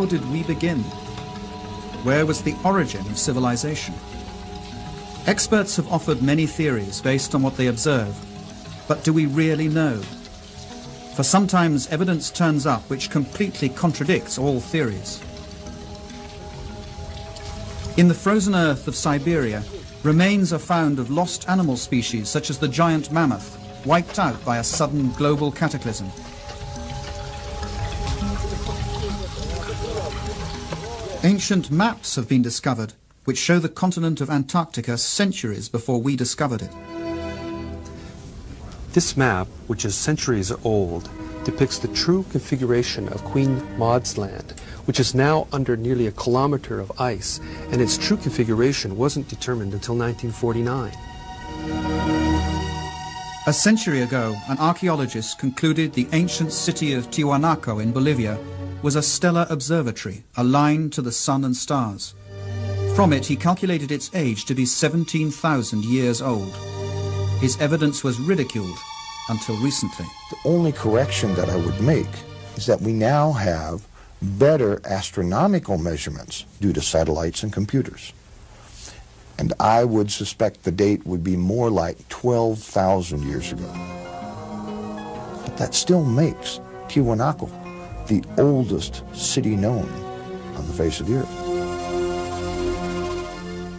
how did we begin? Where was the origin of civilization? Experts have offered many theories based on what they observe, but do we really know? For sometimes evidence turns up which completely contradicts all theories. In the frozen earth of Siberia, remains are found of lost animal species such as the giant mammoth, wiped out by a sudden global cataclysm. Ancient maps have been discovered which show the continent of Antarctica centuries before we discovered it. This map, which is centuries old, depicts the true configuration of Queen Maud's land, which is now under nearly a kilometer of ice, and its true configuration wasn't determined until 1949. A century ago, an archaeologist concluded the ancient city of Tiwanaku in Bolivia was a stellar observatory aligned to the sun and stars. From it, he calculated its age to be 17,000 years old. His evidence was ridiculed until recently. The only correction that I would make is that we now have better astronomical measurements due to satellites and computers. And I would suspect the date would be more like 12,000 years ago. But that still makes Tiwanaku the oldest city known on the face of the earth.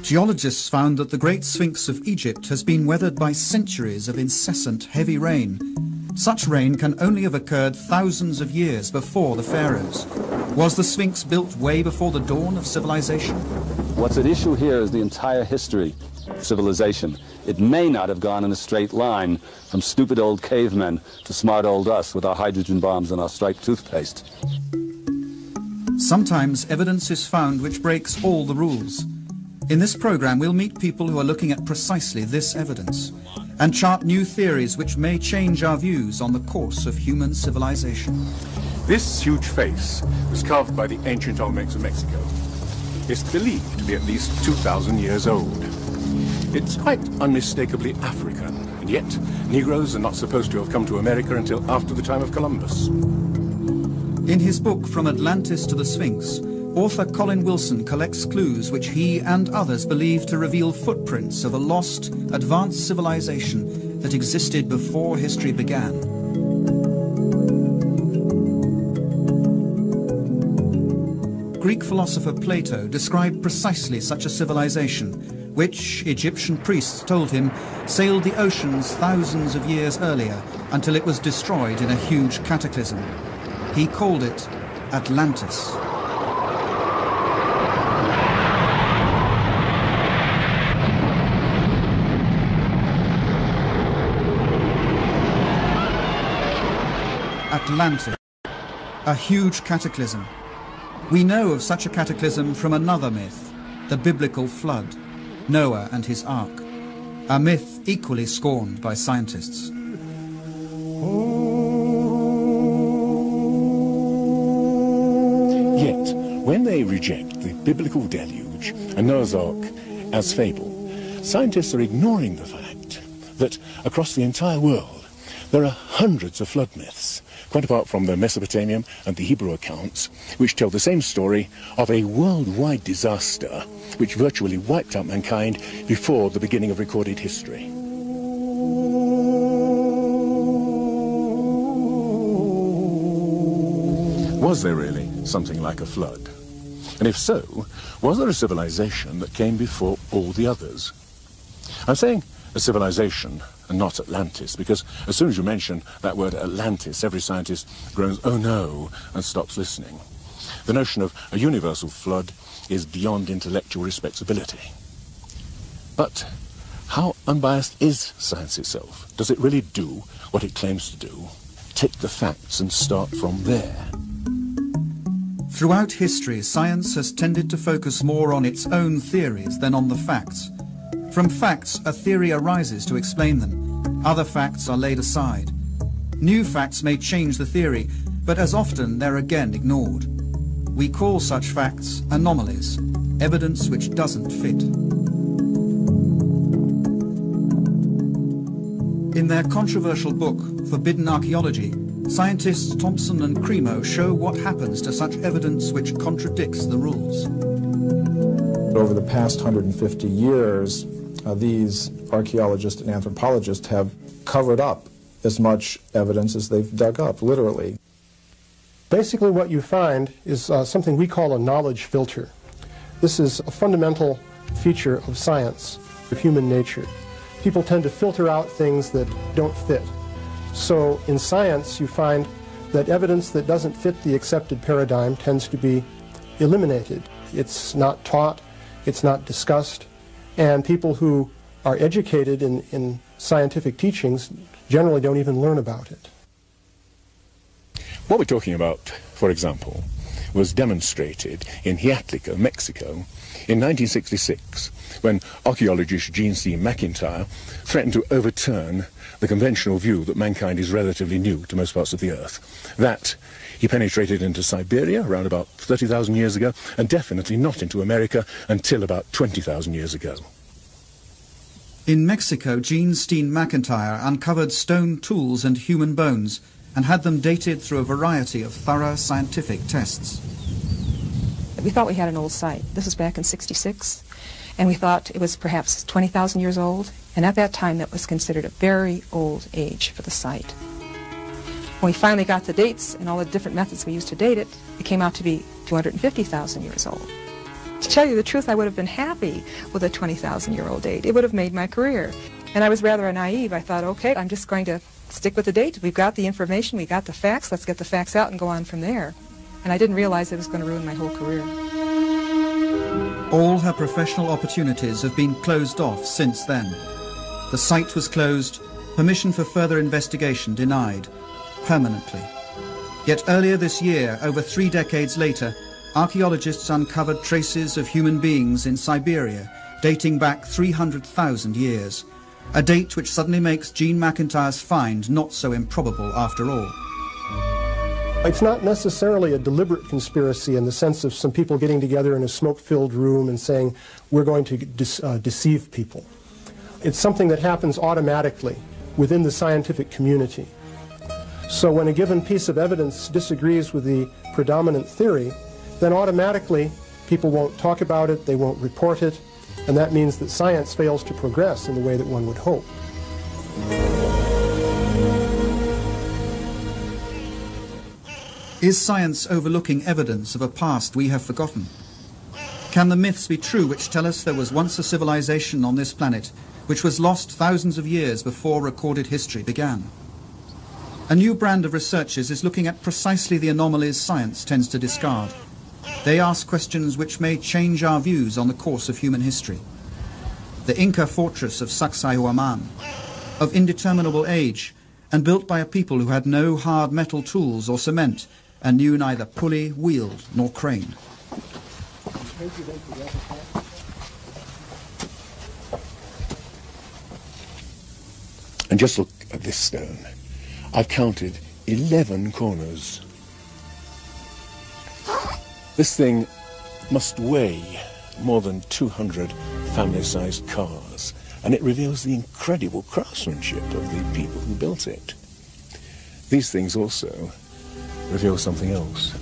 Geologists found that the Great Sphinx of Egypt has been weathered by centuries of incessant heavy rain. Such rain can only have occurred thousands of years before the pharaohs. Was the Sphinx built way before the dawn of civilization? What's at issue here is the entire history of civilization. It may not have gone in a straight line from stupid old cavemen to smart old us with our hydrogen bombs and our striped toothpaste. Sometimes evidence is found which breaks all the rules. In this program, we'll meet people who are looking at precisely this evidence and chart new theories which may change our views on the course of human civilization. This huge face was carved by the ancient Olmecs of Mexico. It's believed to be at least 2,000 years old. It's quite unmistakably African, and yet Negroes are not supposed to have come to America until after the time of Columbus. In his book From Atlantis to the Sphinx, author Colin Wilson collects clues which he and others believe to reveal footprints of a lost, advanced civilization that existed before history began. Greek philosopher Plato described precisely such a civilization, which, Egyptian priests told him, sailed the oceans thousands of years earlier until it was destroyed in a huge cataclysm. He called it Atlantis. Atlantis, a huge cataclysm. We know of such a cataclysm from another myth, the biblical flood, Noah and his ark, a myth equally scorned by scientists. Yet, when they reject the biblical deluge and Noah's Ark as fable, scientists are ignoring the fact that across the entire world there are hundreds of flood myths quite apart from the Mesopotamian and the Hebrew accounts, which tell the same story of a worldwide disaster which virtually wiped out mankind before the beginning of recorded history. Was there really something like a flood? And if so, was there a civilization that came before all the others? I'm saying a civilization and not Atlantis, because as soon as you mention that word Atlantis, every scientist groans, oh no, and stops listening. The notion of a universal flood is beyond intellectual respectability. But how unbiased is science itself? Does it really do what it claims to do? Take the facts and start from there. Throughout history, science has tended to focus more on its own theories than on the facts. From facts, a theory arises to explain them. Other facts are laid aside. New facts may change the theory, but as often they're again ignored. We call such facts anomalies, evidence which doesn't fit. In their controversial book, Forbidden Archaeology, scientists Thompson and Cremo show what happens to such evidence which contradicts the rules. Over the past 150 years, uh, these archaeologists and anthropologists have covered up as much evidence as they've dug up, literally. Basically, what you find is uh, something we call a knowledge filter. This is a fundamental feature of science, of human nature. People tend to filter out things that don't fit. So in science, you find that evidence that doesn't fit the accepted paradigm tends to be eliminated. It's not taught, it's not discussed, and people who are educated in, in scientific teachings generally don't even learn about it. What we're talking about, for example, was demonstrated in Hueyatlaco, Mexico, in 1966, when archaeologist Gene C. McIntyre threatened to overturn the conventional view that mankind is relatively new to most parts of the Earth. That he penetrated into Siberia around about 30,000 years ago, and definitely not into America until about 20,000 years ago. In Mexico, Gene Steen McIntyre uncovered stone tools and human bones and had them dated through a variety of thorough scientific tests. We thought we had an old site. This was back in 66, and we thought it was perhaps 20,000 years old, and at that time that was considered a very old age for the site. When we finally got the dates and all the different methods we used to date it, it came out to be 250,000 years old. To tell you the truth, I would have been happy with a 20,000 year old date. It would have made my career. And I was rather naive. I thought, okay, I'm just going to stick with the date. We've got the information, we got the facts, let's get the facts out and go on from there. And I didn't realize it was going to ruin my whole career. All her professional opportunities have been closed off since then. The site was closed, permission for further investigation denied, permanently. Yet earlier this year, over three decades later, archaeologists uncovered traces of human beings in Siberia dating back 300,000 years, a date which suddenly makes Gene McIntyre's find not so improbable after all. It's not necessarily a deliberate conspiracy in the sense of some people getting together in a smoke-filled room and saying, we're going to de uh, deceive people. It's something that happens automatically within the scientific community. So when a given piece of evidence disagrees with the predominant theory, then automatically people won't talk about it, they won't report it, and that means that science fails to progress in the way that one would hope. Is science overlooking evidence of a past we have forgotten? Can the myths be true which tell us there was once a civilization on this planet which was lost thousands of years before recorded history began? A new brand of researchers is looking at precisely the anomalies science tends to discard. They ask questions which may change our views on the course of human history. The Inca fortress of Sacsayhuaman, of indeterminable age, and built by a people who had no hard metal tools or cement, and knew neither pulley, wheel, nor crane. And just look at this stone. I've counted 11 corners. This thing must weigh more than 200 family-sized cars, and it reveals the incredible craftsmanship of the people who built it. These things also reveal something else,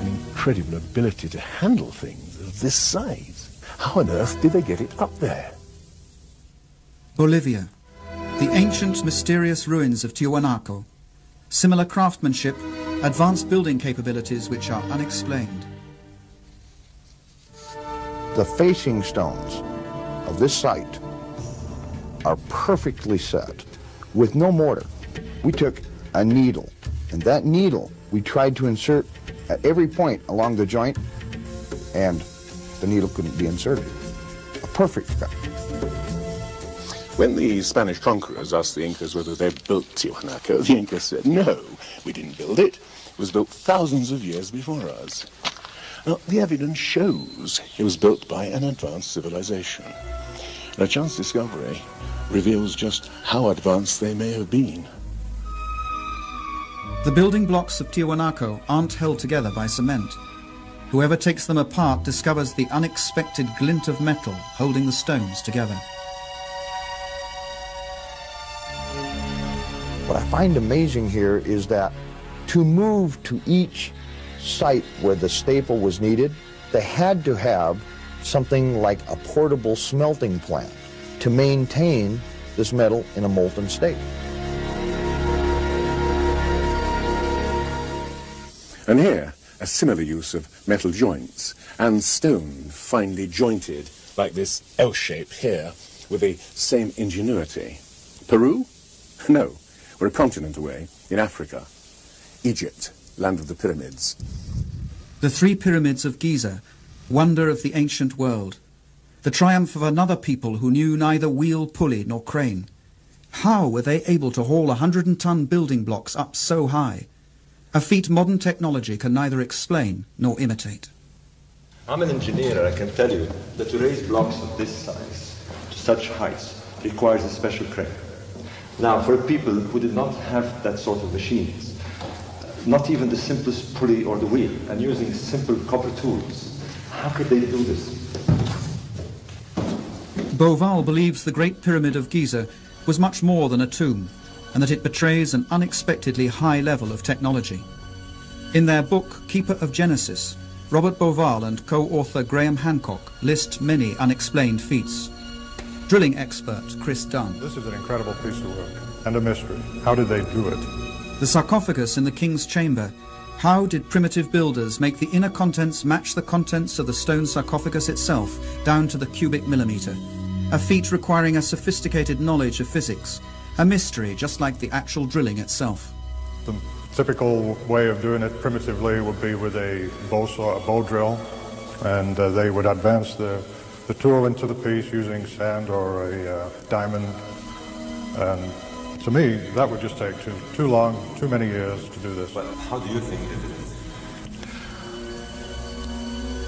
an incredible ability to handle things of this size. How on earth did they get it up there? Bolivia, the ancient mysterious ruins of Tiwanaku, similar craftsmanship advanced building capabilities which are unexplained. The facing stones of this site are perfectly set with no mortar. We took a needle, and that needle we tried to insert at every point along the joint, and the needle couldn't be inserted. A perfect fit. When the Spanish conquerors asked the Incas whether they'd built Tiwanaku, the Incas said, no, we didn't build it. It was built thousands of years before us. Now, the evidence shows it was built by an advanced civilization. And a chance discovery reveals just how advanced they may have been. The building blocks of Tiwanaku aren't held together by cement. Whoever takes them apart discovers the unexpected glint of metal holding the stones together. What I find amazing here is that to move to each site where the staple was needed, they had to have something like a portable smelting plant to maintain this metal in a molten state. And here, a similar use of metal joints and stone finely jointed like this L shape here with the same ingenuity. Peru? No, we're a continent away, in Africa. Egypt, land of the pyramids. The three pyramids of Giza, wonder of the ancient world. The triumph of another people who knew neither wheel, pulley, nor crane. How were they able to haul a hundred-ton building blocks up so high? A feat modern technology can neither explain nor imitate. I'm an engineer and I can tell you that to raise blocks of this size to such heights requires a special crane. Now, for people who did not have that sort of machines, not even the simplest pulley or the wheel, and using simple copper tools, how could they do this? Bauval believes the Great Pyramid of Giza was much more than a tomb, and that it betrays an unexpectedly high level of technology. In their book, Keeper of Genesis, Robert Bauval and co-author Graham Hancock list many unexplained feats. Drilling expert Chris Dunn. This is an incredible piece of work and a mystery. How did they do it? The sarcophagus in the king's chamber. How did primitive builders make the inner contents match the contents of the stone sarcophagus itself down to the cubic millimeter? A feat requiring a sophisticated knowledge of physics. A mystery just like the actual drilling itself. The typical way of doing it primitively would be with a bow saw, a bow drill, and uh, they would advance the the tool into the piece using sand or a uh, diamond. And to me, that would just take too, too long, too many years to do this. But how do you think they did it?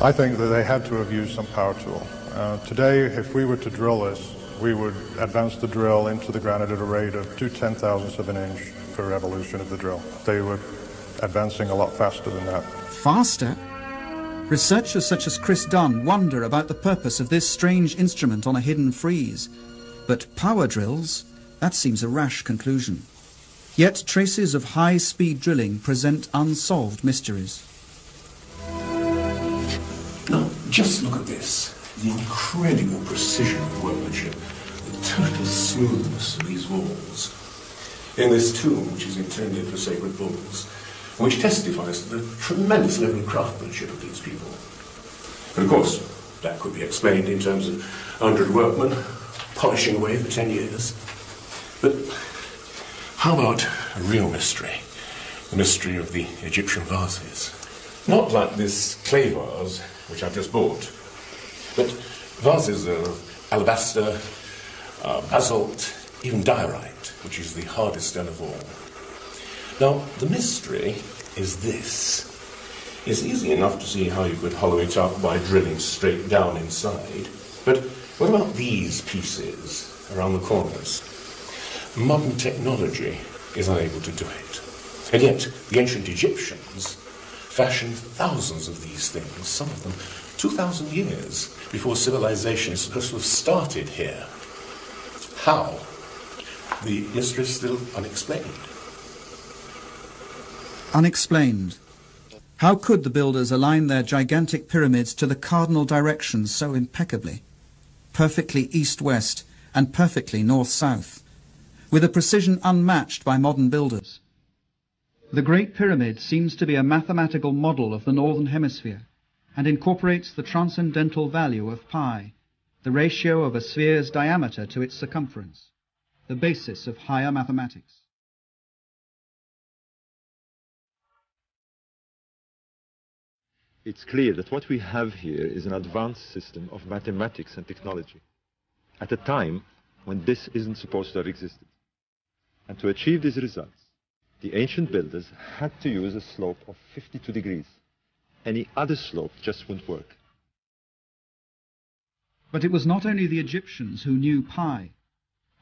I think that they had to have used some power tool. Uh, today, if we were to drill this, we would advance the drill into the granite at a rate of two ten thousandths of an inch per revolution of the drill. They were advancing a lot faster than that. Faster? Researchers such as Chris Dunn wonder about the purpose of this strange instrument on a hidden frieze. But power drills? That seems a rash conclusion. Yet traces of high-speed drilling present unsolved mysteries. Now, just look at this. The incredible precision of workmanship, the total smoothness of these walls. In this tomb, which is intended for sacred bulls, which testifies to the tremendous level of craftsmanship of these people. And of course, that could be explained in terms of 100 workmen polishing away for 10 years. But how about a real mystery? The mystery of the Egyptian vases. Not like this clay vase, which I've just bought, but vases of alabaster, uh, basalt, even diorite, which is the hardest stone of all. Now, the mystery is this. It's easy enough to see how you could hollow it up by drilling straight down inside. But what about these pieces around the corners? Modern technology is unable to do it. And yet, the ancient Egyptians fashioned thousands of these things, some of them 2,000 years before civilization is supposed to have started here. How? The mystery is still unexplained. Unexplained. How could the builders align their gigantic pyramids to the cardinal directions so impeccably? Perfectly east-west and perfectly north-south, with a precision unmatched by modern builders. The Great Pyramid seems to be a mathematical model of the Northern Hemisphere and incorporates the transcendental value of pi, the ratio of a sphere's diameter to its circumference, the basis of higher mathematics. It's clear that what we have here is an advanced system of mathematics and technology at a time when this isn't supposed to have existed. And to achieve these results, the ancient builders had to use a slope of 52 degrees. Any other slope just wouldn't work. But it was not only the Egyptians who knew pi.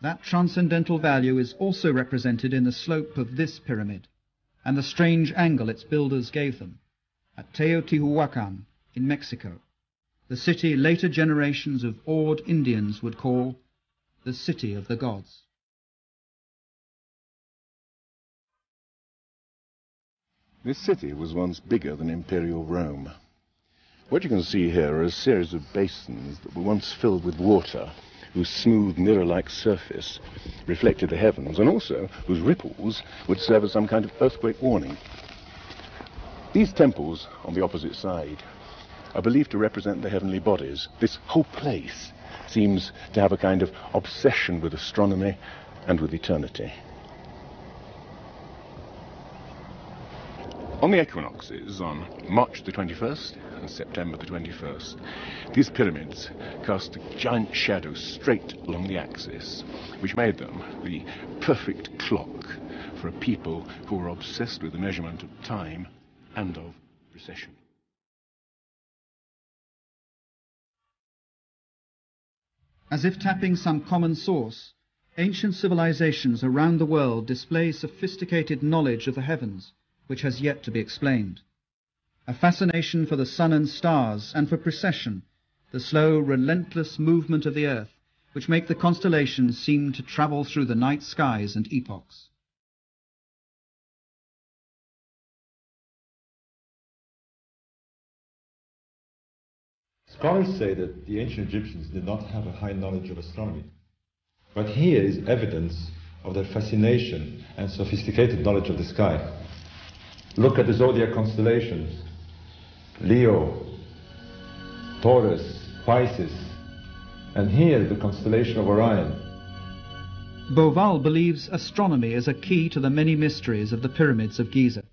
That transcendental value is also represented in the slope of this pyramid and the strange angle its builders gave them at Teotihuacan in Mexico, the city later generations of awed Indians would call the City of the Gods. This city was once bigger than Imperial Rome. What you can see here are a series of basins that were once filled with water, whose smooth mirror-like surface reflected the heavens, and also whose ripples would serve as some kind of earthquake warning. These temples on the opposite side are believed to represent the heavenly bodies. This whole place seems to have a kind of obsession with astronomy and with eternity. On the equinoxes, on March the 21st and September the 21st, these pyramids cast a giant shadow straight along the axis, which made them the perfect clock for a people who were obsessed with the measurement of time and of precession. As if tapping some common source, ancient civilizations around the world display sophisticated knowledge of the heavens, which has yet to be explained. A fascination for the sun and stars and for precession, the slow, relentless movement of the earth, which make the constellations seem to travel through the night skies and epochs. Scholars say that the ancient Egyptians did not have a high knowledge of astronomy. But here is evidence of their fascination and sophisticated knowledge of the sky. Look at the zodiac constellations Leo, Taurus, Pisces, and here the constellation of Orion. Bauval believes astronomy is a key to the many mysteries of the pyramids of Giza.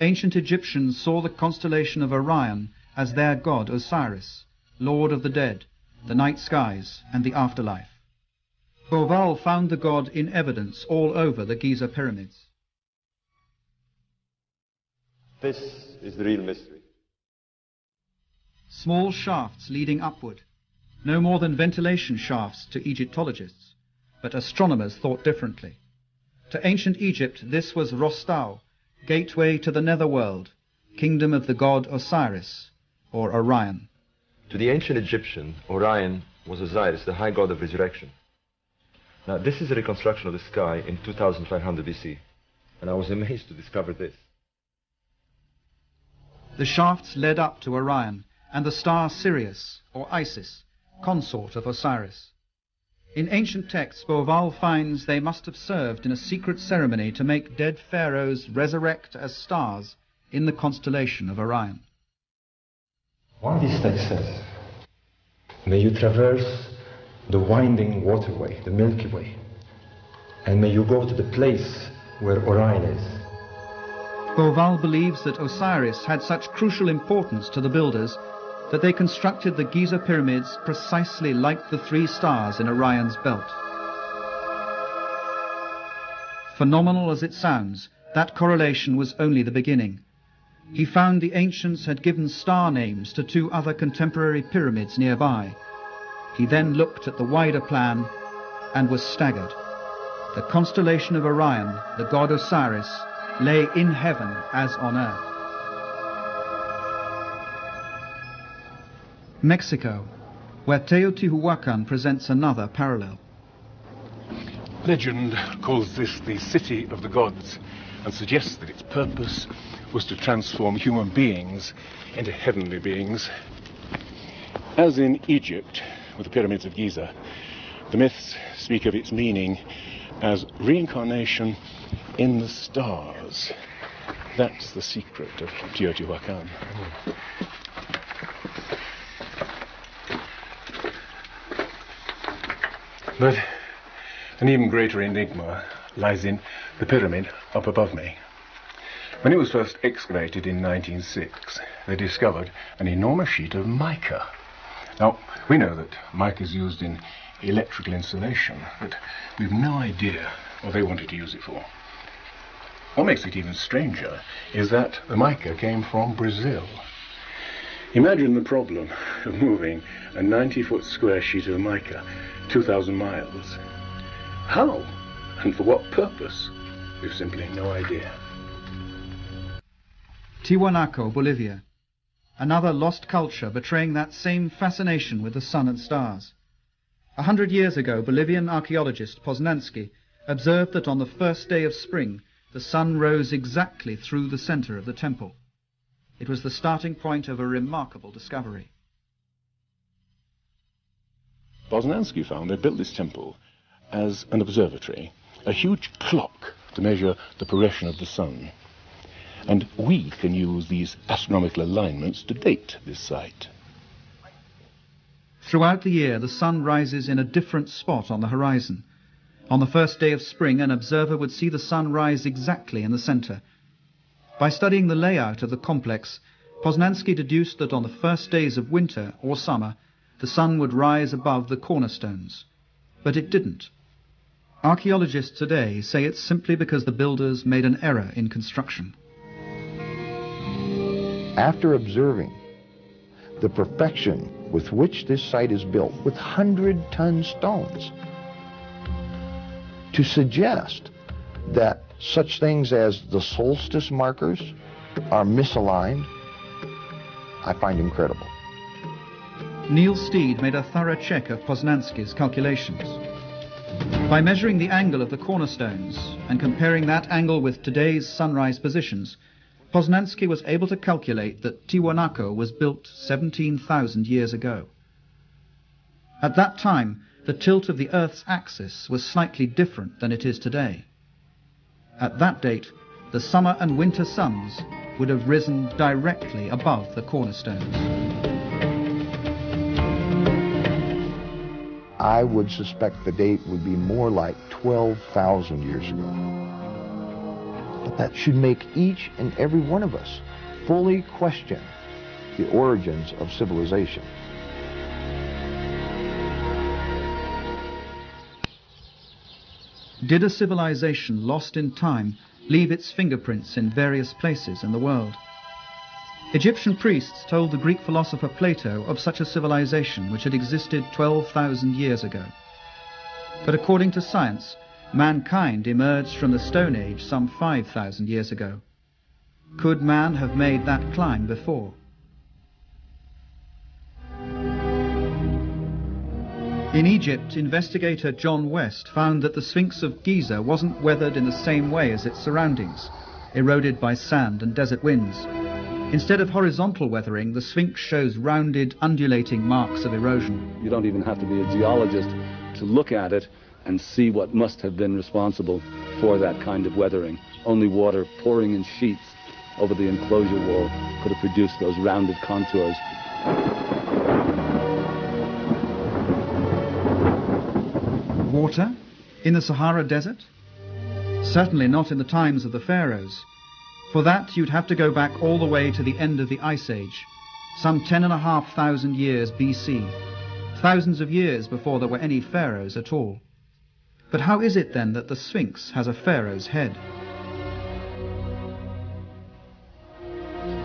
Ancient Egyptians saw the constellation of Orion as their god Osiris, lord of the dead, the night skies, and the afterlife. Bauval found the god in evidence all over the Giza pyramids. This is the real mystery. Small shafts leading upward, no more than ventilation shafts to Egyptologists, but astronomers thought differently. To ancient Egypt, this was Rostau, gateway to the netherworld, kingdom of the god Osiris, or Orion. To the ancient Egyptian, Orion was Osiris, the high god of resurrection. Now, this is a reconstruction of the sky in 2500 BC, and I was amazed to discover this. The shafts led up to Orion and the star Sirius, or Isis, consort of Osiris. In ancient texts, Bauval finds they must have served in a secret ceremony to make dead pharaohs resurrect as stars in the constellation of Orion. One of these texts says, May you traverse the winding waterway, the Milky Way, and may you go to the place where Orion is. Bauval believes that Osiris had such crucial importance to the builders that they constructed the Giza pyramids precisely like the three stars in Orion's belt. Phenomenal as it sounds, that correlation was only the beginning. He found the ancients had given star names to two other contemporary pyramids nearby. He then looked at the wider plan and was staggered. The constellation of Orion, the god Osiris, lay in heaven as on earth. Mexico, where Teotihuacan presents another parallel. Legend calls this the city of the gods and suggests that its purpose was to transform human beings into heavenly beings. As in Egypt, with the pyramids of Giza, the myths speak of its meaning as reincarnation in the stars. That's the secret of Teotihuacan. But an even greater enigma lies in the pyramid up above me. When it was first excavated in 1906, they discovered an enormous sheet of mica. Now, we know that mica is used in electrical insulation, but we've no idea what they wanted to use it for. What makes it even stranger is that the mica came from Brazil. Imagine the problem of moving a 90 foot square sheet of mica 2,000 miles. How? And for what purpose? We've simply no idea. Tiwanaku, Bolivia. Another lost culture betraying that same fascination with the sun and stars. A hundred years ago, Bolivian archaeologist Posnansky observed that on the first day of spring, the sun rose exactly through the center of the temple. It was the starting point of a remarkable discovery. Posnansky found they built this temple as an observatory, a huge clock to measure the progression of the sun. And we can use these astronomical alignments to date this site. Throughout the year, the sun rises in a different spot on the horizon. On the first day of spring, an observer would see the sun rise exactly in the center. By studying the layout of the complex, Posnansky deduced that on the first days of winter or summer, the sun would rise above the cornerstones. But it didn't. Archaeologists today say it's simply because the builders made an error in construction. After observing the perfection with which this site is built, with 100-ton stones, to suggest that such things as the solstice markers are misaligned, I find incredible. Niels Steede made a thorough check of Posnansky's calculations. By measuring the angle of the cornerstones and comparing that angle with today's sunrise positions, Posnansky was able to calculate that Tiwanaku was built 17,000 years ago. At that time, the tilt of the Earth's axis was slightly different than it is today. At that date, the summer and winter suns would have risen directly above the cornerstones. I would suspect the date would be more like 12,000 years ago. That should make each and every one of us fully question the origins of civilization. Did a civilization lost in time leave its fingerprints in various places in the world? Egyptian priests told the Greek philosopher Plato of such a civilization which had existed 12,000 years ago. But according to science, mankind emerged from the Stone Age some 5,000 years ago. Could man have made that climb before? In Egypt, investigator John West found that the Sphinx of Giza wasn't weathered in the same way as its surroundings, eroded by sand and desert winds. Instead of horizontal weathering, the Sphinx shows rounded, undulating marks of erosion. You don't even have to be a geologist to look at it and see what must have been responsible for that kind of weathering. Only water pouring in sheets over the enclosure wall could have produced those rounded contours. Water? In the Sahara Desert? Certainly not in the times of the pharaohs. For that, you'd have to go back all the way to the end of the Ice Age, some ten and a half thousand years BC, thousands of years before there were any pharaohs at all. But how is it then that the Sphinx has a pharaoh's head?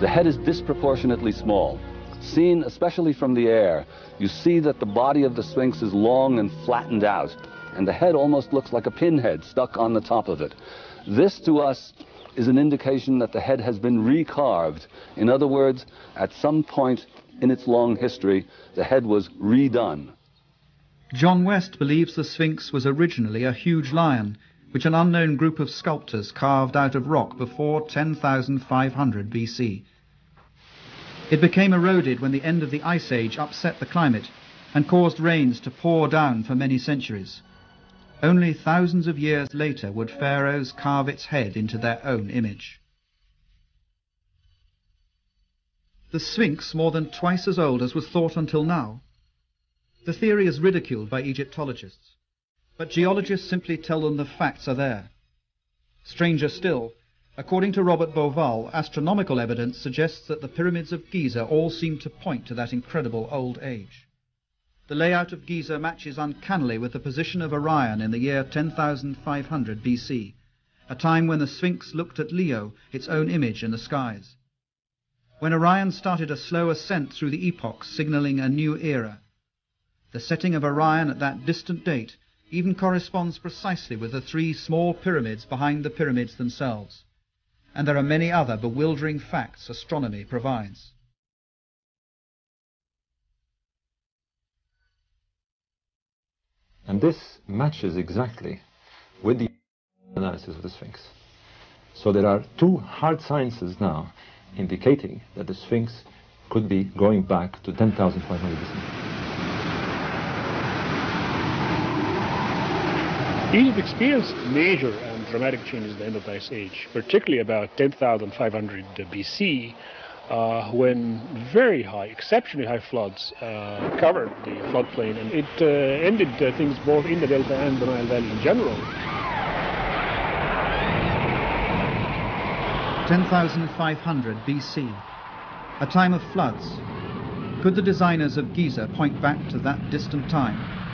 The head is disproportionately small. Seen especially from the air, you see that the body of the Sphinx is long and flattened out, and the head almost looks like a pinhead stuck on the top of it. This to us is an indication that the head has been recarved. In other words, at some point in its long history, the head was redone. John West believes the Sphinx was originally a huge lion, which an unknown group of sculptors carved out of rock before 10,500 BC. It became eroded when the end of the Ice Age upset the climate and caused rains to pour down for many centuries. Only thousands of years later would pharaohs carve its head into their own image. The Sphinx more than twice as old as was thought until now. The theory is ridiculed by Egyptologists, but geologists simply tell them the facts are there. Stranger still, according to Robert Bauval, astronomical evidence suggests that the pyramids of Giza all seem to point to that incredible old age. The layout of Giza matches uncannily with the position of Orion in the year 10,500 BC, a time when the Sphinx looked at Leo, its own image in the skies. When Orion started a slow ascent through the epochs, signaling a new era. The setting of Orion at that distant date even corresponds precisely with the three small pyramids behind the pyramids themselves. And there are many other bewildering facts astronomy provides. And this matches exactly with the analysis of the Sphinx. So there are two hard sciences now indicating that the Sphinx could be going back to 10,500 BC. Egypt experienced major and dramatic changes at the end of the Ice Age, particularly about 10,500 BC, uh, when very high, exceptionally high floods uh, covered the floodplain, and it uh, ended uh, things both in the Delta and the Nile Valley in general. 10,500 BC, a time of floods. Could the designers of Giza point back to that distant time?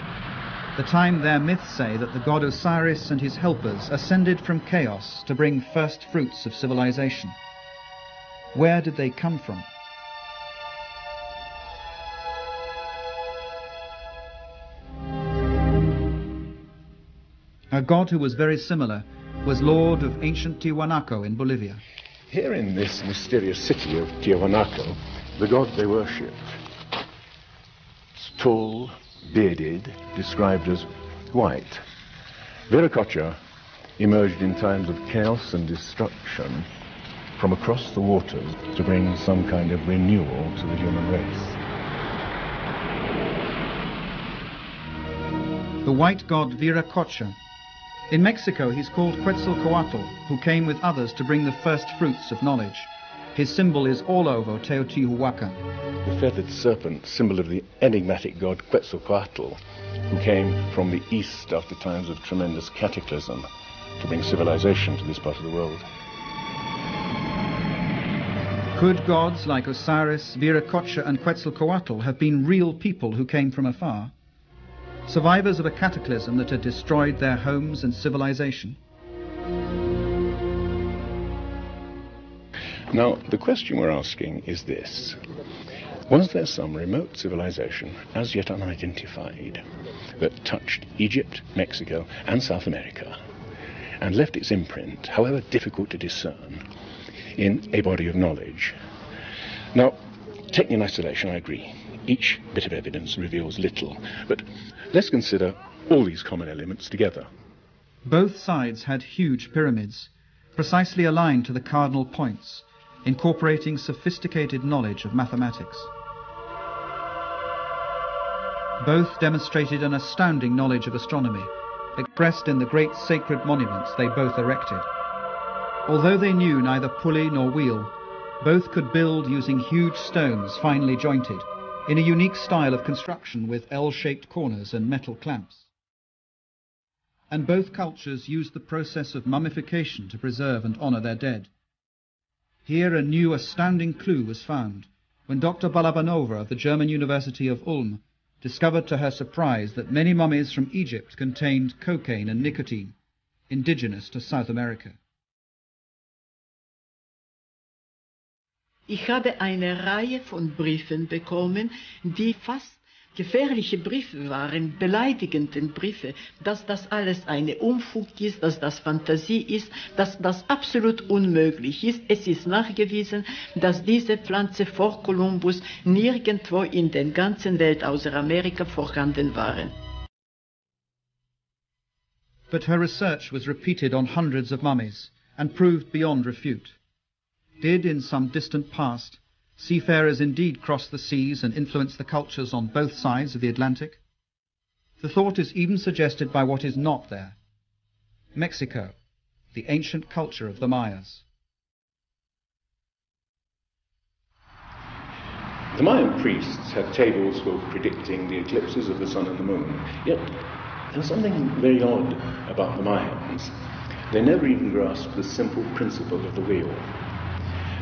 The time their myths say that the god Osiris and his helpers ascended from chaos to bring first fruits of civilization. Where did they come from? A god who was very similar was lord of ancient Tiwanaku in Bolivia. Here in this mysterious city of Tiwanaku, the god they worshipped is tall, bearded, described as white. Viracocha emerged in times of chaos and destruction from across the waters to bring some kind of renewal to the human race. The white god Viracocha. In Mexico, he's called Quetzalcoatl, who came with others to bring the first fruits of knowledge. His symbol is all over Teotihuacan. The feathered serpent, symbol of the enigmatic god Quetzalcoatl, who came from the east after times of tremendous cataclysm to bring civilization to this part of the world. Could gods like Osiris, Viracocha, and Quetzalcoatl have been real people who came from afar? Survivors of a cataclysm that had destroyed their homes and civilization? Now, the question we're asking is this. Was there some remote civilization, as yet unidentified, that touched Egypt, Mexico, and South America, and left its imprint, however difficult to discern, in a body of knowledge? Now, taken in isolation, I agree. Each bit of evidence reveals little, but let's consider all these common elements together. Both sides had huge pyramids, precisely aligned to the cardinal points, incorporating sophisticated knowledge of mathematics. Both demonstrated an astounding knowledge of astronomy, expressed in the great sacred monuments they both erected. Although they knew neither pulley nor wheel, both could build using huge stones finely jointed, in a unique style of construction with L-shaped corners and metal clamps. And both cultures used the process of mummification to preserve and honor their dead. Here a new astounding clue was found when Dr. Balabanova of the German University of Ulm discovered to her surprise that many mummies from Egypt contained cocaine and nicotine, indigenous to South America. Ich habe eine Reihe von Briefen bekommen, die fast gefährliche Briefe waren, beleidigende Briefe, dass das alles eine Unfug ist, dass das Fantasie ist, dass das absolut unmöglich ist. Es ist nachgewiesen, dass diese Pflanze vor Kolumbus nirgendwo in der ganzen Welt außer Amerika vorhanden waren. But her research was repeated on hundreds of mummies and proved beyond refute. Did, in some distant past, seafarers indeed cross the seas and influence the cultures on both sides of the Atlantic? The thought is even suggested by what is not there. Mexico, the ancient culture of the Mayas. The Mayan priests had tables for predicting the eclipses of the sun and the moon. Yet, there was something very odd about the Mayans. They never even grasped the simple principle of the wheel.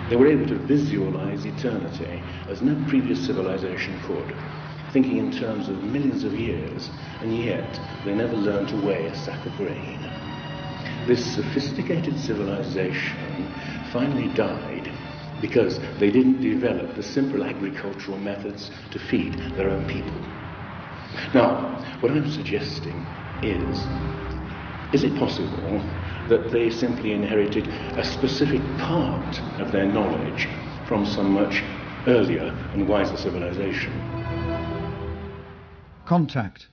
They were able to visualize eternity as no previous civilization could, thinking in terms of millions of years, and yet they never learned to weigh a sack of grain. This sophisticated civilization finally died because they didn't develop the simple agricultural methods to feed their own people. Now, what I'm suggesting is, is it possible that they simply inherited a specific part of their knowledge from some much earlier and wiser civilization. Contact.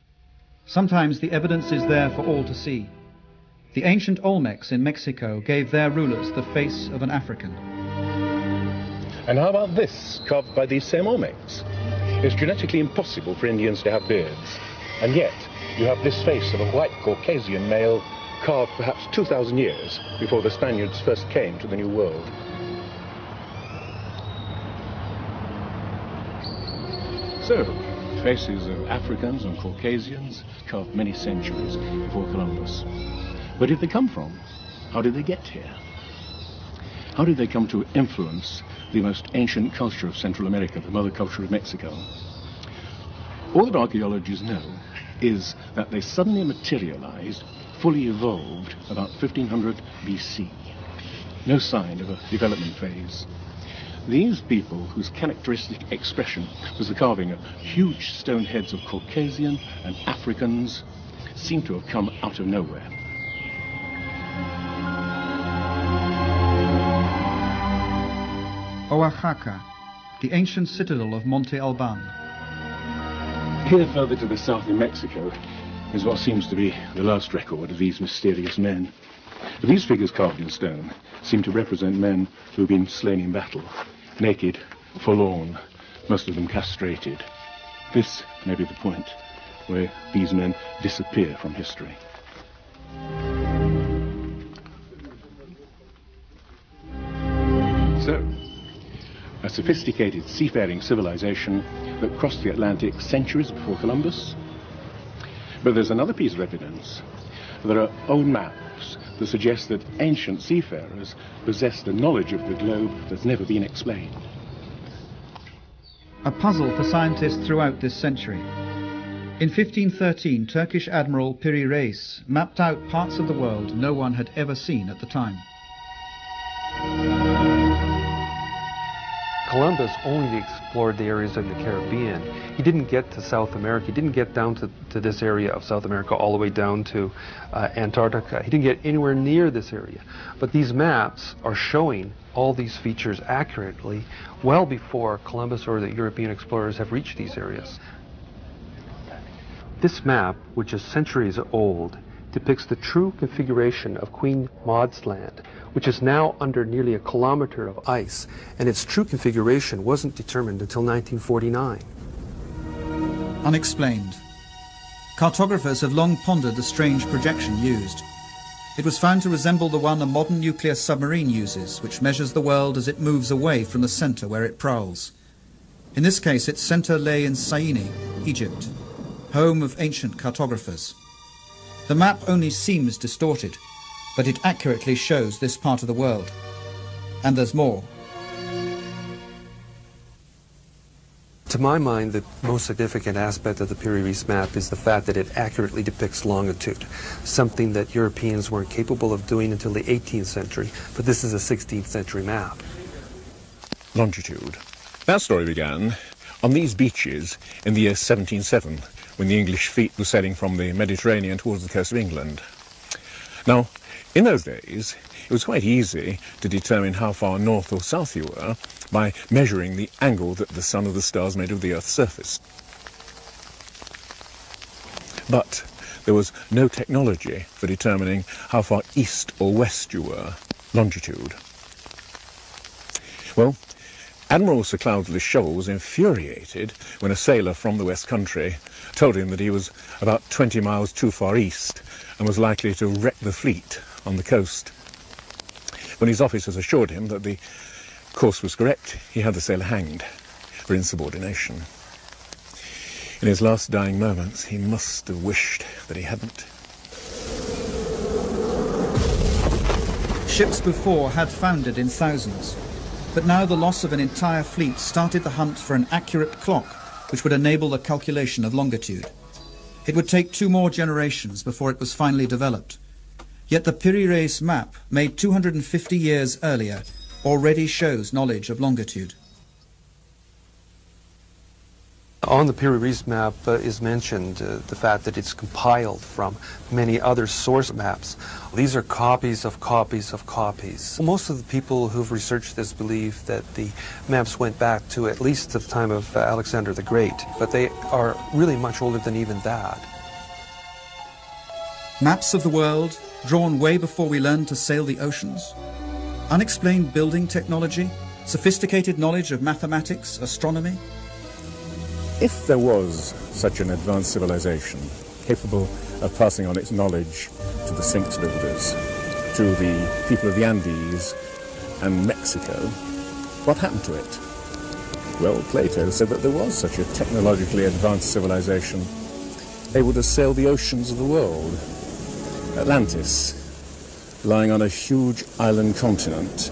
Sometimes the evidence is there for all to see. The ancient Olmecs in Mexico gave their rulers the face of an African. And how about this, carved by these same Olmecs? It's genetically impossible for Indians to have beards. And yet, you have this face of a white Caucasian male carved perhaps 2,000 years before the Spaniards first came to the New World. So, faces of Africans and Caucasians carved many centuries before Columbus. Where did they come from? How did they get here? How did they come to influence the most ancient culture of Central America, the mother culture of Mexico? All that archaeologists know is that they suddenly materialized, fully evolved about 1500 BC. No sign of a development phase. These people, whose characteristic expression was the carving of huge stone heads of Caucasian and Africans, seem to have come out of nowhere. Oaxaca, the ancient citadel of Monte Alban. Here, further to the south in Mexico, is what seems to be the last record of these mysterious men. These figures carved in stone seem to represent men who have been slain in battle, naked, forlorn, most of them castrated. This may be the point where these men disappear from history. So, a sophisticated seafaring civilization that crossed the Atlantic centuries before Columbus. But there's another piece of evidence. There are old maps that suggest that ancient seafarers possessed a knowledge of the globe that's never been explained. A puzzle for scientists throughout this century. In 1513, Turkish Admiral Piri Reis mapped out parts of the world no one had ever seen at the time. Columbus only explored the areas in the Caribbean. He didn't get to South America. He didn't get down to, to this area of South America all the way down to uh, Antarctica. He didn't get anywhere near this area. But these maps are showing all these features accurately well before Columbus or the European explorers have reached these areas. This map, which is centuries old, depicts the true configuration of Queen Maud's land, which is now under nearly a kilometer of ice, and its true configuration wasn't determined until 1949. Unexplained. Cartographers have long pondered the strange projection used. It was found to resemble the one a modern nuclear submarine uses, which measures the world as it moves away from the center where it prowls. In this case, its center lay in Syene, Egypt, home of ancient cartographers. The map only seems distorted, but it accurately shows this part of the world. And there's more. To my mind, the most significant aspect of the Piri Reis map is the fact that it accurately depicts longitude, something that Europeans weren't capable of doing until the 18th century, but this is a 16th century map. Longitude. That story began on these beaches in the year 1707, when the English fleet was sailing from the Mediterranean towards the coast of England. Now, in those days, it was quite easy to determine how far north or south you were by measuring the angle that the sun or the stars made of the Earth's surface. But there was no technology for determining how far east or west you were, longitude. Well, Admiral Sir Cloudesley Shovel was infuriated when a sailor from the West Country told him that he was about 20 miles too far east and was likely to wreck the fleet on the coast. When his officers assured him that the course was correct, he had the sailor hanged for insubordination. In his last dying moments, he must have wished that he hadn't. Ships before had foundered in thousands, but now the loss of an entire fleet started the hunt for an accurate clock which would enable the calculation of longitude. It would take two more generations before it was finally developed. Yet the Piri Reis map, made 250 years earlier, already shows knowledge of longitude. On the Piri Reis map uh, is mentioned uh, the fact that it's compiled from many other source maps. These are copies of copies of copies. Most of the people who've researched this believe that the maps went back to at least the time of uh, Alexander the Great, but they are really much older than even that. Maps of the world, drawn way before we learned to sail the oceans? Unexplained building technology? Sophisticated knowledge of mathematics, astronomy? If there was such an advanced civilization capable of passing on its knowledge to the Sphinx builders, to the people of the Andes and Mexico, what happened to it? Well, Plato said that there was such a technologically advanced civilization able to sail the oceans of the world. Atlantis, lying on a huge island continent.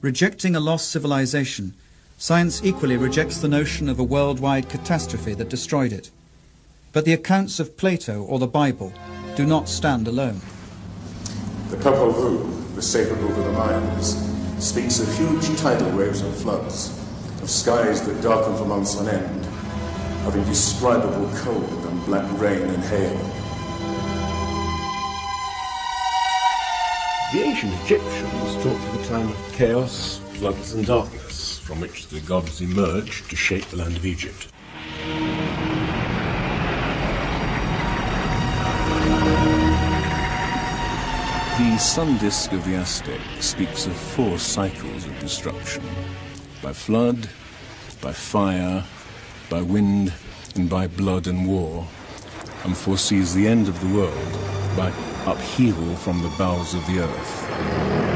Rejecting a lost civilization, science equally rejects the notion of a worldwide catastrophe that destroyed it. But the accounts of Plato or the Bible do not stand alone. The Popol Vuh, the sacred book of the Mayans, speaks of huge tidal waves and floods, of skies that darken for months on end, of indescribable cold and black rain and hail. The ancient Egyptians talked of a time of chaos, floods, and darkness, from which the gods emerged to shape the land of Egypt. The sun disk of the Aztec speaks of four cycles of destruction by flood, by fire, by wind, and by blood and war, and foresees the end of the world by upheaval from the bowels of the earth.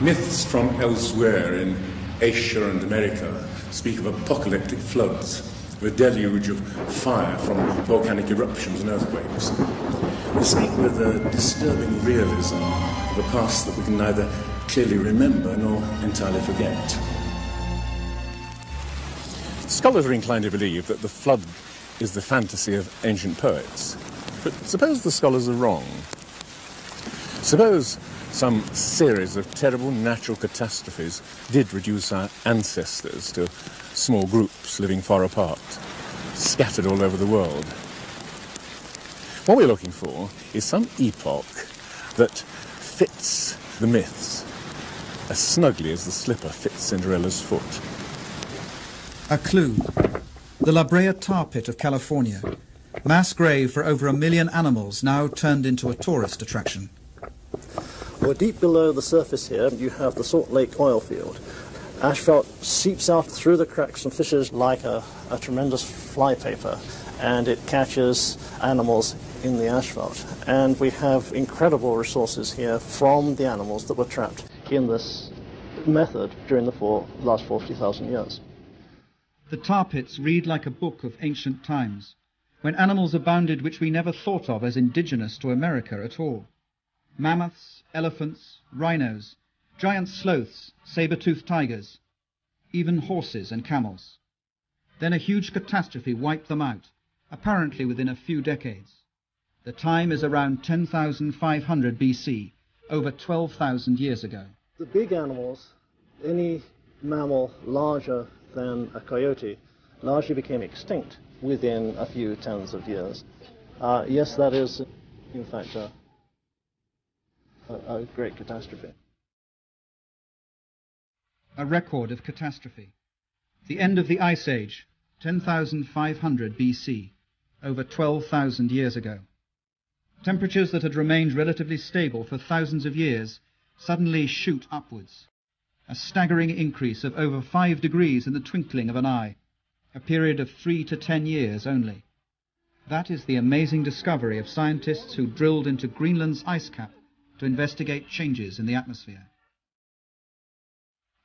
Myths from elsewhere in Asia and America speak of apocalyptic floods the deluge of fire from volcanic eruptions and earthquakes. They speak with a disturbing realism of a past that we can neither clearly remember nor entirely forget. Scholars are inclined to believe that the flood is the fantasy of ancient poets. But suppose the scholars are wrong. Suppose some series of terrible natural catastrophes did reduce our ancestors to small groups living far apart, scattered all over the world. What we're looking for is some epoch that fits the myths as snugly as the slipper fits Cinderella's foot. A clue. The La Brea tar pit of California. Mass grave for over a million animals now turned into a tourist attraction. Well, deep below the surface here, you have the Salt Lake oil field. Asphalt seeps out through the cracks and fishes like a, a tremendous flypaper, and it catches animals in the asphalt. And we have incredible resources here from the animals that were trapped in this method during the four, last 40,000 years. The tar pits read like a book of ancient times, when animals abounded which we never thought of as indigenous to America at all. Mammoths, elephants, rhinos, giant sloths, saber-toothed tigers, even horses and camels. Then a huge catastrophe wiped them out, apparently within a few decades. The time is around 10,500 BC, over 12,000 years ago. The big animals, any mammal larger than a coyote, largely became extinct within a few tens of years. Uh, yes, that is, in fact, a, a, a great catastrophe. A record of catastrophe. The end of the Ice Age, 10,500 BC, over 12,000 years ago. Temperatures that had remained relatively stable for thousands of years suddenly shoot upwards. A staggering increase of over five degrees in the twinkling of an eye, a period of three to ten years only. That is the amazing discovery of scientists who drilled into Greenland's ice cap to investigate changes in the atmosphere.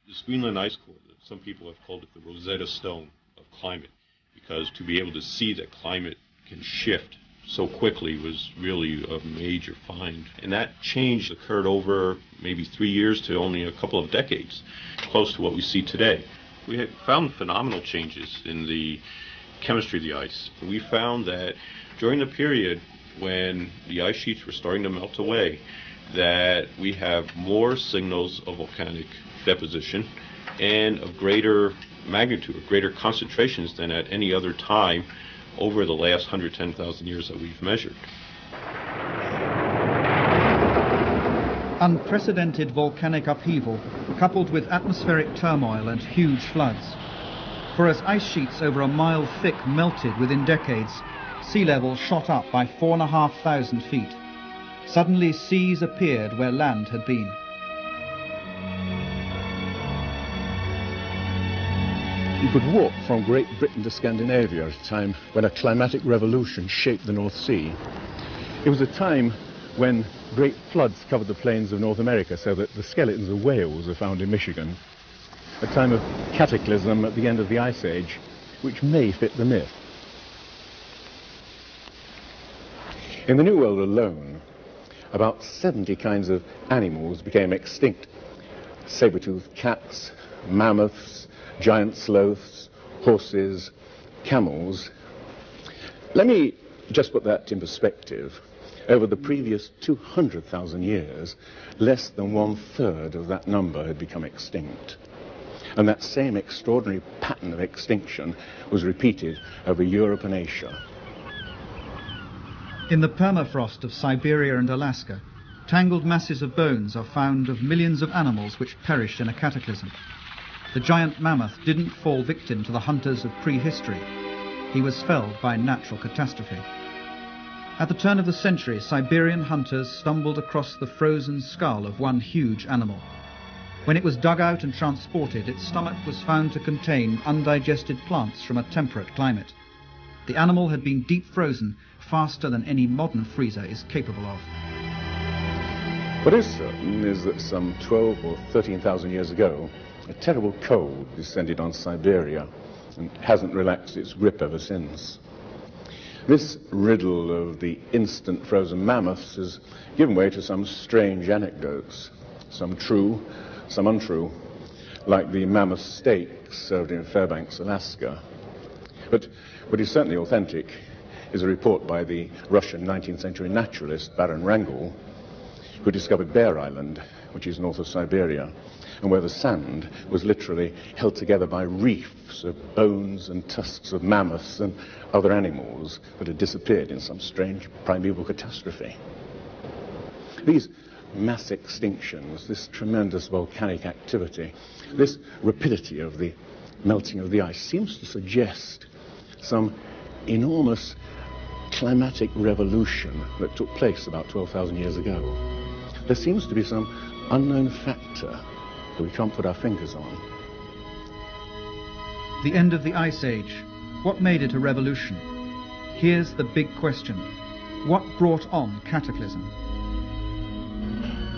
This Greenland ice core, some people have called it the Rosetta Stone of climate, because to be able to see that climate can shift so quickly was really a major find. And that change occurred over maybe three years to only a couple of decades, close to what we see today. We found phenomenal changes in the chemistry of the ice. We found that during the period when the ice sheets were starting to melt away, that we have more signals of volcanic deposition and of greater magnitude, greater concentrations than at any other time over the last 110,000 years that we've measured. Unprecedented volcanic upheaval coupled with atmospheric turmoil and huge floods. For as ice sheets over a mile thick melted within decades, sea level shot up by 4,500 feet. Suddenly seas appeared where land had been. You could walk from Great Britain to Scandinavia at a time when a climatic revolution shaped the North Sea. It was a time when great floods covered the plains of North America so that the skeletons of whales were found in Michigan. A time of cataclysm at the end of the Ice Age, which may fit the myth. In the New World alone, about 70 kinds of animals became extinct. Saber-toothed cats, mammoths, giant sloths, horses, camels. Let me just put that in perspective. Over the previous 200,000 years, less than one third of that number had become extinct. And that same extraordinary pattern of extinction was repeated over Europe and Asia. In the permafrost of Siberia and Alaska, tangled masses of bones are found of millions of animals which perished in a cataclysm. The giant mammoth didn't fall victim to the hunters of prehistory. He was felled by natural catastrophe. At the turn of the century, Siberian hunters stumbled across the frozen skull of one huge animal. When it was dug out and transported, its stomach was found to contain undigested plants from a temperate climate. The animal had been deep frozen faster than any modern freezer is capable of. What is certain is that some 12 or 13,000 years ago, a terrible cold descended on Siberia and hasn't relaxed its grip ever since. This riddle of the instant frozen mammoths has given way to some strange anecdotes, some true, some untrue, like the mammoth steak served in Fairbanks, Alaska. But what is certainly authentic is a report by the Russian 19th century naturalist Baron Wrangel, who discovered Bear Island, which is north of Siberia, and where the sand was literally held together by reefs of bones and tusks of mammoths and other animals that had disappeared in some strange primeval catastrophe. These mass extinctions, this tremendous volcanic activity, this rapidity of the melting of the ice seems to suggest some enormous climatic revolution that took place about 12,000 years ago. There seems to be some unknown factor that we can't put our fingers on. The end of the Ice Age. What made it a revolution? Here's the big question. What brought on cataclysm?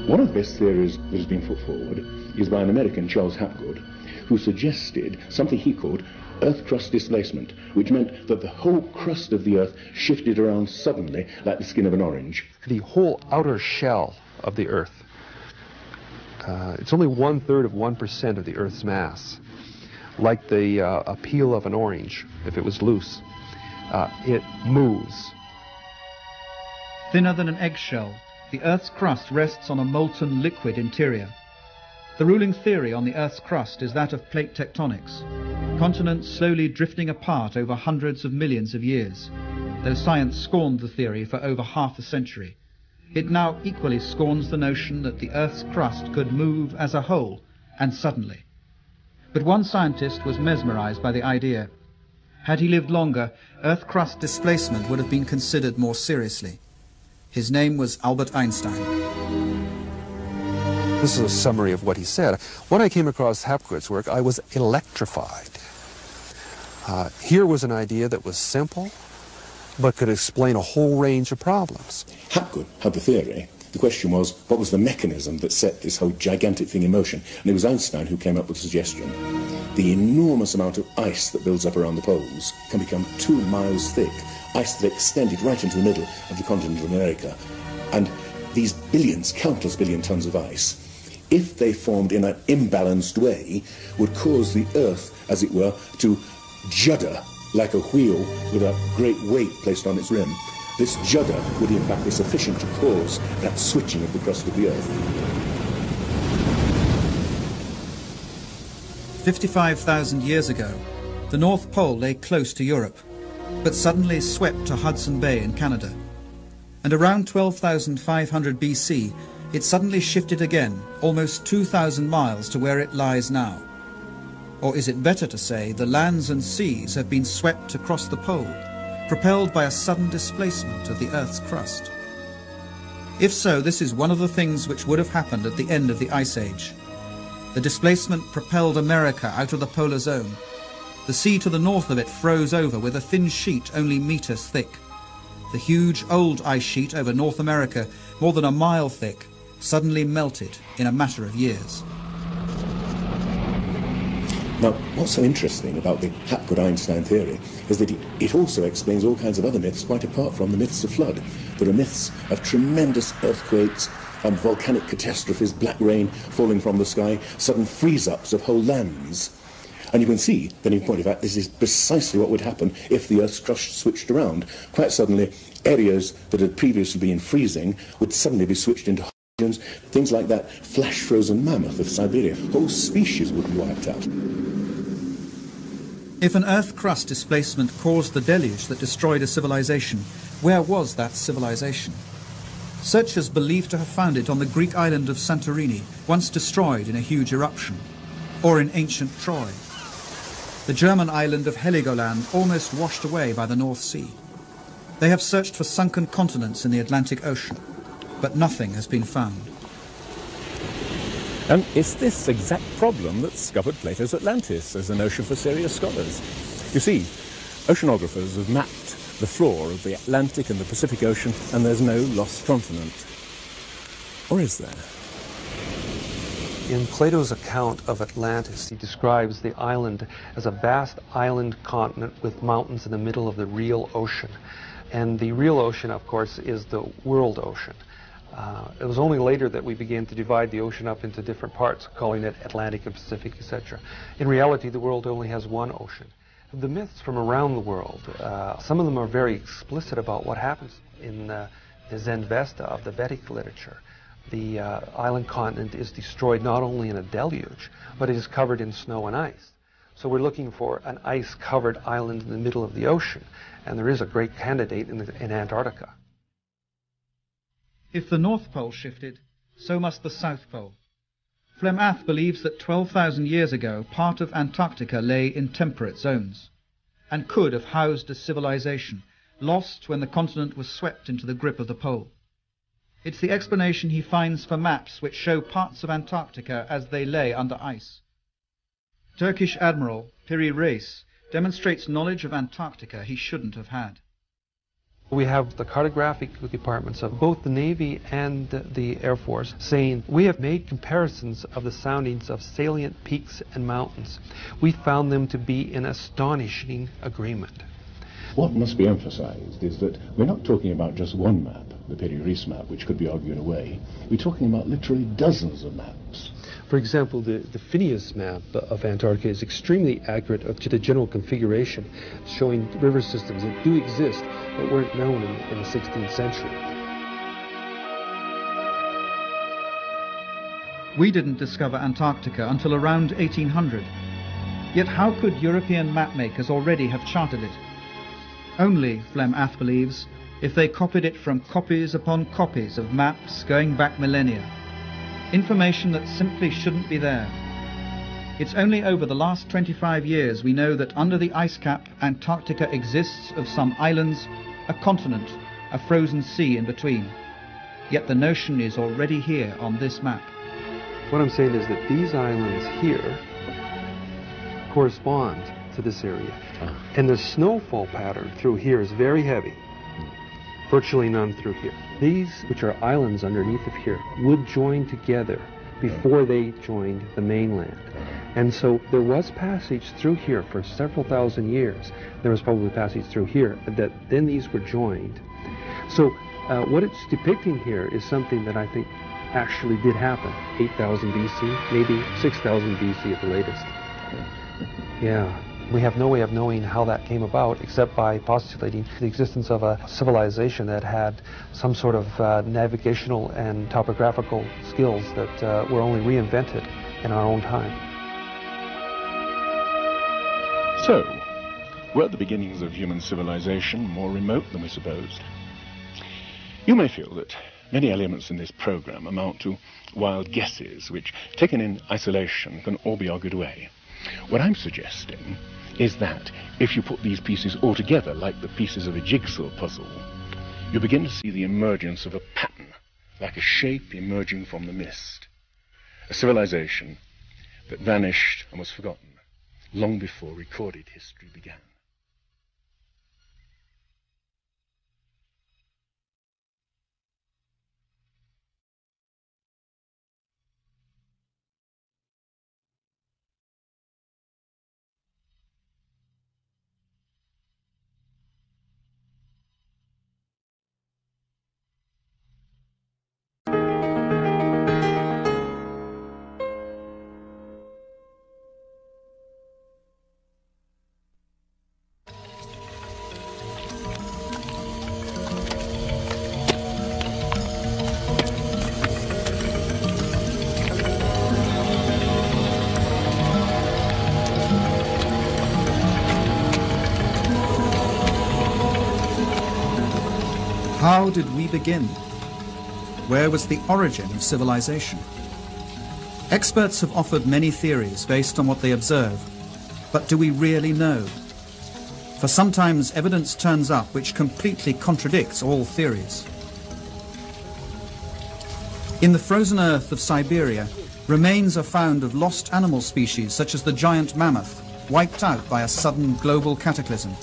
One of the best theories that has been put forward is by an American, Charles Hapgood, who suggested something he called earth crust displacement, which meant that the whole crust of the earth shifted around suddenly like the skin of an orange. The whole outer shell of the earth, uh, it's only one third of 1% of the earth's mass. Like the uh, peel of an orange, if it was loose, uh, it moves. Thinner than an eggshell, the Earth's crust rests on a molten liquid interior. The ruling theory on the Earth's crust is that of plate tectonics, continents slowly drifting apart over hundreds of millions of years, though science scorned the theory for over half a century. It now equally scorns the notion that the Earth's crust could move as a whole, and suddenly. But one scientist was mesmerized by the idea. Had he lived longer, Earth crust displacement would have been considered more seriously. His name was Albert Einstein. This is a summary of what he said. When I came across Hapgood's work, I was electrified. Uh, here was an idea that was simple, but could explain a whole range of problems. Hapgood had the theory. The question was, what was the mechanism that set this whole gigantic thing in motion? And it was Einstein who came up with the suggestion. The enormous amount of ice that builds up around the poles can become two miles thick, ice that extended right into the middle of the continent of America. And these billions, countless billion tons of ice, if they formed in an imbalanced way, would cause the Earth, as it were, to judder like a wheel with a great weight placed on its rim. This judder would in fact be sufficient to cause that switching of the crust of the Earth. 55,000 years ago, the North Pole lay close to Europe, but suddenly swept to Hudson Bay in Canada. And around 12,500 BC, it suddenly shifted again, almost 2,000 miles to where it lies now. Or is it better to say the lands and seas have been swept across the pole, propelled by a sudden displacement of the Earth's crust? If so, this is one of the things which would have happened at the end of the Ice Age. The displacement propelled America out of the polar zone. The sea to the north of it froze over with a thin sheet only meters thick. The huge old ice sheet over North America, more than a mile thick, suddenly melted in a matter of years. Now, what's so interesting about the Hapgood-Einstein theory is that it also explains all kinds of other myths quite apart from the myths of flood. There are myths of tremendous earthquakes, and volcanic catastrophes, black rain falling from the sky, sudden freeze-ups of whole lands. And you can see, then in point of fact, this is precisely what would happen if the Earth's crust switched around. Quite suddenly, areas that had previously been freezing would suddenly be switched into things like that flash frozen mammoth of Siberia. Whole species would be wiped out. If an Earth crust displacement caused the deluge that destroyed a civilization, where was that civilization? Searchers believe to have found it on the Greek island of Santorini, once destroyed in a huge eruption, or in ancient Troy. The German island of Heligoland almost washed away by the North Sea. They have searched for sunken continents in the Atlantic Ocean, but nothing has been found. And it's this exact problem that scuppered Plato's Atlantis as a notion for serious scholars. You see, oceanographers have mapped the floor of the Atlantic and the Pacific Ocean, and there's no lost continent. Or is there? In Plato's account of Atlantis, he describes the island as a vast island continent with mountains in the middle of the real ocean. And the real ocean, of course, is the world ocean. Uh, it was only later that we began to divide the ocean up into different parts, calling it Atlantic and Pacific, etc. In reality, the world only has one ocean. The myths from around the world, uh, some of them are very explicit about what happens in the Zendavesta of the Vedic literature. The uh, island continent is destroyed not only in a deluge, but it is covered in snow and ice. So we're looking for an ice-covered island in the middle of the ocean, and there is a great candidate in, the, in Antarctica. If the North Pole shifted, so must the South Pole. Flem believes that 12,000 years ago part of Antarctica lay in temperate zones and could have housed a civilization lost when the continent was swept into the grip of the pole. It's the explanation he finds for maps which show parts of Antarctica as they lay under ice. Turkish Admiral Piri Reis demonstrates knowledge of Antarctica he shouldn't have had. We have the cartographic departments of both the Navy and the Air Force saying we have made comparisons of the soundings of salient peaks and mountains. We found them to be in astonishing agreement. What must be emphasized is that we're not talking about just one map, the Piri Reis map, which could be argued away. We're talking about literally dozens of maps. For example, the, the Finaeus map of Antarctica is extremely accurate to the general configuration, showing river systems that do exist but weren't known in, in the 16th century. We didn't discover Antarctica until around 1800. Yet how could European mapmakers already have charted it? Only, Flem Ath believes, if they copied it from copies upon copies of maps going back millennia. Information that simply shouldn't be there. It's only over the last 25 years we know that under the ice cap, Antarctica exists of some islands a continent, a frozen sea in between. Yet the notion is already here on this map. What I'm saying is that these islands here correspond to this area. Ah. And the snowfall pattern through here is very heavy. Virtually none through here. These, which are islands underneath of here, would join together before they joined the mainland. And so there was passage through here for several thousand years. There was probably passage through here that then these were joined. So uh, what it's depicting here is something that I think actually did happen. 8,000 BC, maybe 6,000 BC at the latest. Yeah. We have no way of knowing how that came about except by postulating the existence of a civilization that had some sort of uh, navigational and topographical skills that uh, were only reinvented in our own time. So, were the beginnings of human civilization more remote than we supposed? You may feel that many elements in this program amount to wild guesses, which, taken in isolation, can all be argued away. What I'm suggesting is that if you put these pieces all together like the pieces of a jigsaw puzzle, you begin to see the emergence of a pattern, like a shape emerging from the mist. A civilization that vanished and was forgotten long before recorded history began. Begin? Where was the origin of civilization? Experts have offered many theories based on what they observe, but do we really know? For sometimes evidence turns up which completely contradicts all theories. In the frozen earth of Siberia, remains are found of lost animal species such as the giant mammoth, wiped out by a sudden global cataclysm.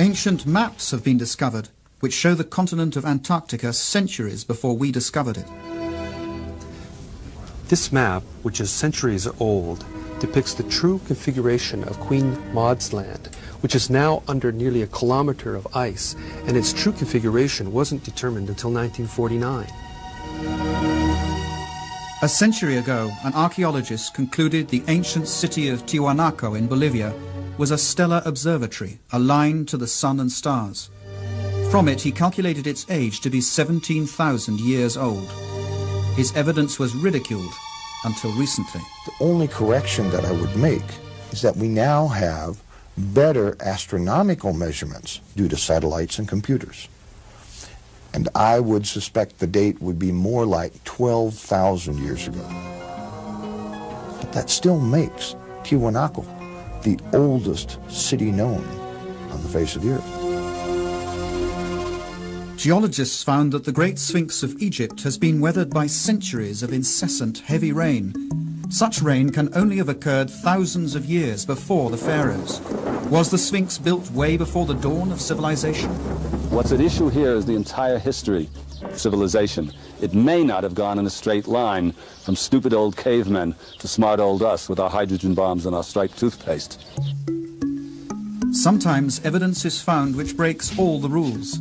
Ancient maps have been discovered which show the continent of Antarctica centuries before we discovered it. This map, which is centuries old, depicts the true configuration of Queen Maud's Land, which is now under nearly a kilometer of ice, and its true configuration wasn't determined until 1949. A century ago, an archaeologist concluded the ancient city of Tiwanaku in Bolivia was a stellar observatory aligned to the sun and stars. From it, he calculated its age to be 17,000 years old. His evidence was ridiculed until recently. The only correction that I would make is that we now have better astronomical measurements due to satellites and computers. And I would suspect the date would be more like 12,000 years ago. But that still makes Tiwanaku the oldest city known on the face of the earth. Geologists found that the Great Sphinx of Egypt has been weathered by centuries of incessant heavy rain. Such rain can only have occurred thousands of years before the pharaohs. Was the Sphinx built way before the dawn of civilization? What's at issue here is the entire history of civilization. It may not have gone in a straight line from stupid old cavemen to smart old us with our hydrogen bombs and our striped toothpaste. Sometimes evidence is found which breaks all the rules.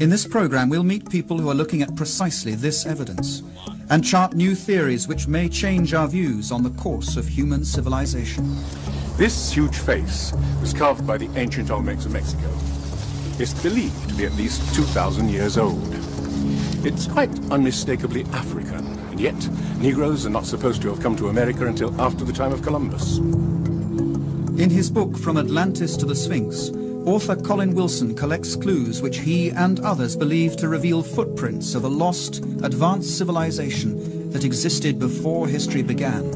In this program, we'll meet people who are looking at precisely this evidence and chart new theories which may change our views on the course of human civilization. This huge face was carved by the ancient Olmecs of Mexico. It's believed to be at least 2,000 years old. It's quite unmistakably African, and yet Negroes are not supposed to have come to America until after the time of Columbus. In his book From Atlantis to the Sphinx, author Colin Wilson collects clues which he and others believe to reveal footprints of a lost, advanced civilization that existed before history began.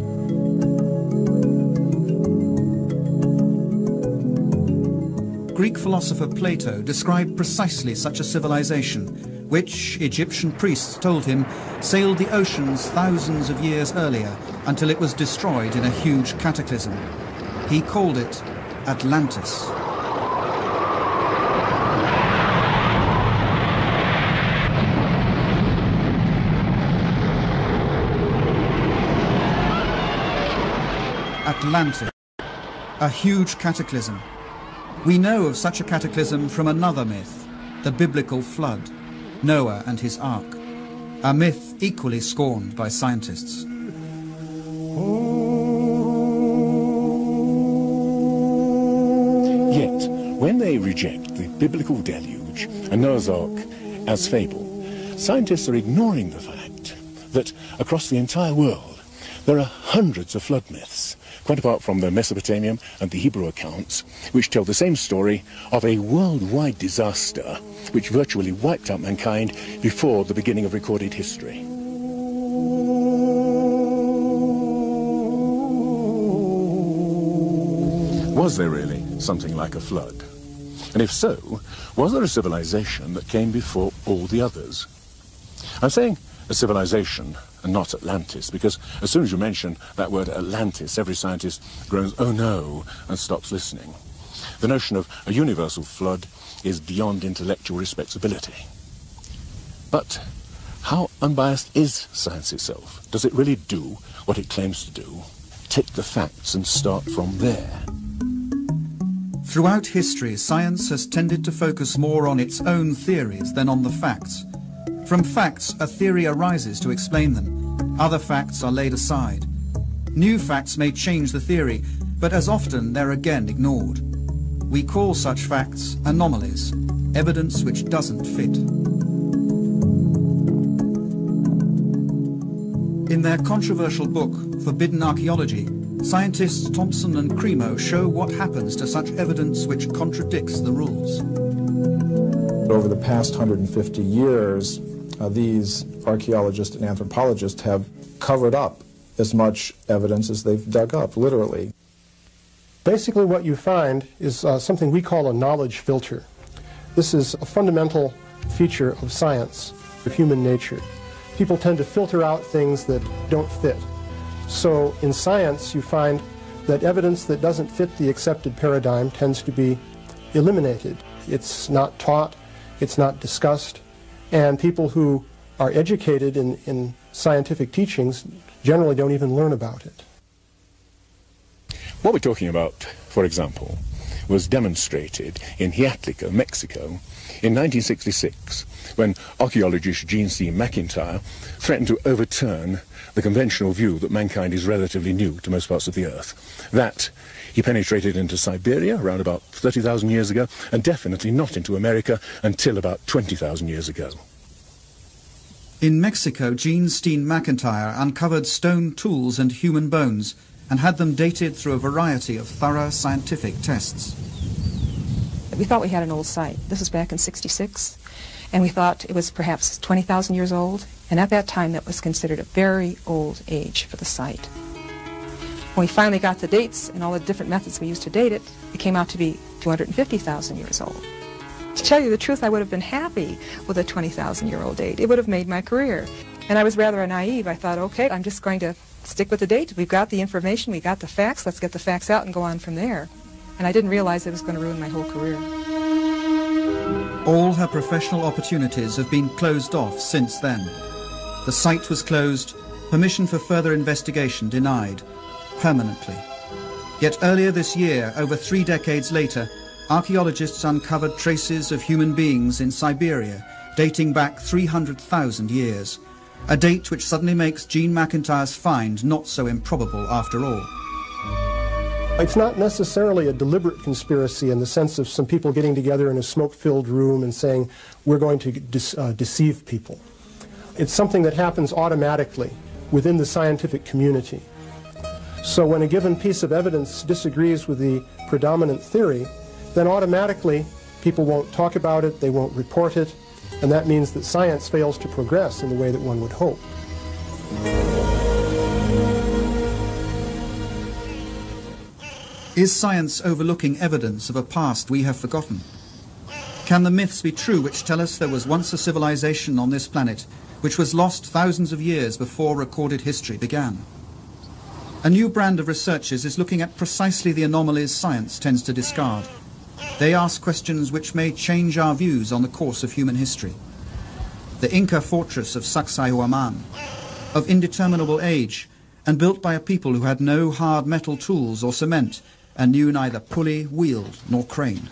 Greek philosopher Plato described precisely such a civilization, which, Egyptian priests told him, sailed the oceans thousands of years earlier until it was destroyed in a huge cataclysm. He called it Atlantis. Atlantis, a huge cataclysm. We know of such a cataclysm from another myth, the biblical flood, Noah and his ark, a myth equally scorned by scientists. Yet, when they reject the biblical deluge and Noah's Ark as fable, scientists are ignoring the fact that across the entire world there are hundreds of flood myths, quite apart from the Mesopotamian and the Hebrew accounts, which tell the same story of a worldwide disaster which virtually wiped out mankind before the beginning of recorded history. Was there really something like a flood? And if so, was there a civilization that came before all the others? I'm saying a civilization and not Atlantis, because as soon as you mention that word Atlantis, every scientist groans, oh no, and stops listening. The notion of a universal flood is beyond intellectual respectability. But how unbiased is science itself? Does it really do what it claims to do? Take the facts and start from there. Throughout history, science has tended to focus more on its own theories than on the facts. From facts, a theory arises to explain them. Other facts are laid aside. New facts may change the theory, but as often they're again ignored. We call such facts anomalies, evidence which doesn't fit. In their controversial book, Forbidden Archaeology, Scientists Thompson and Cremo show what happens to such evidence which contradicts the rules. Over the past 150 years, uh, these archaeologists and anthropologists have covered up as much evidence as they've dug up, literally. Basically what you find is uh, something we call a knowledge filter. This is a fundamental feature of science, of human nature. People tend to filter out things that don't fit. So in science, you find that evidence that doesn't fit the accepted paradigm tends to be eliminated. It's not taught, it's not discussed, and people who are educated in, in scientific teachings generally don't even learn about it. What we're talking about, for example, was demonstrated in Hueyatlaco, Mexico, in 1966, when archaeologist Gene C. McIntyre threatened to overturn the conventional view that mankind is relatively new to most parts of the Earth. That he penetrated into Siberia around about 30,000 years ago, and definitely not into America until about 20,000 years ago. In Mexico, Gene Steen McIntyre uncovered stone tools and human bones and had them dated through a variety of thorough scientific tests. We thought we had an old site. This was back in 66, and we thought it was perhaps 20,000 years old, and at that time, that was considered a very old age for the site. When we finally got the dates and all the different methods we used to date it, it came out to be 250,000 years old. To tell you the truth, I would have been happy with a 20,000 year old date. It would have made my career. And I was rather naive. I thought, okay, I'm just going to stick with the date. We've got the information, We've got the facts, let's get the facts out and go on from there. And I didn't realize it was going to ruin my whole career. All her professional opportunities have been closed off since then. The site was closed, permission for further investigation denied, permanently. Yet earlier this year, over three decades later, archaeologists uncovered traces of human beings in Siberia dating back 300,000 years, a date which suddenly makes Gene McIntyre's find not so improbable after all. It's not necessarily a deliberate conspiracy in the sense of some people getting together in a smoke-filled room and saying, we're going to de uh, deceive people. It's something that happens automatically within the scientific community. So when a given piece of evidence disagrees with the predominant theory, then automatically people won't talk about it, they won't report it, and that means that science fails to progress in the way that one would hope. Is science overlooking evidence of a past we have forgotten? Can the myths be true which tell us there was once a civilization on this planet which was lost thousands of years before recorded history began. A new brand of researchers is looking at precisely the anomalies science tends to discard. They ask questions which may change our views on the course of human history. The Inca fortress of Sacsayhuaman, of indeterminable age, and built by a people who had no hard metal tools or cement, and knew neither pulley, wheel, nor crane.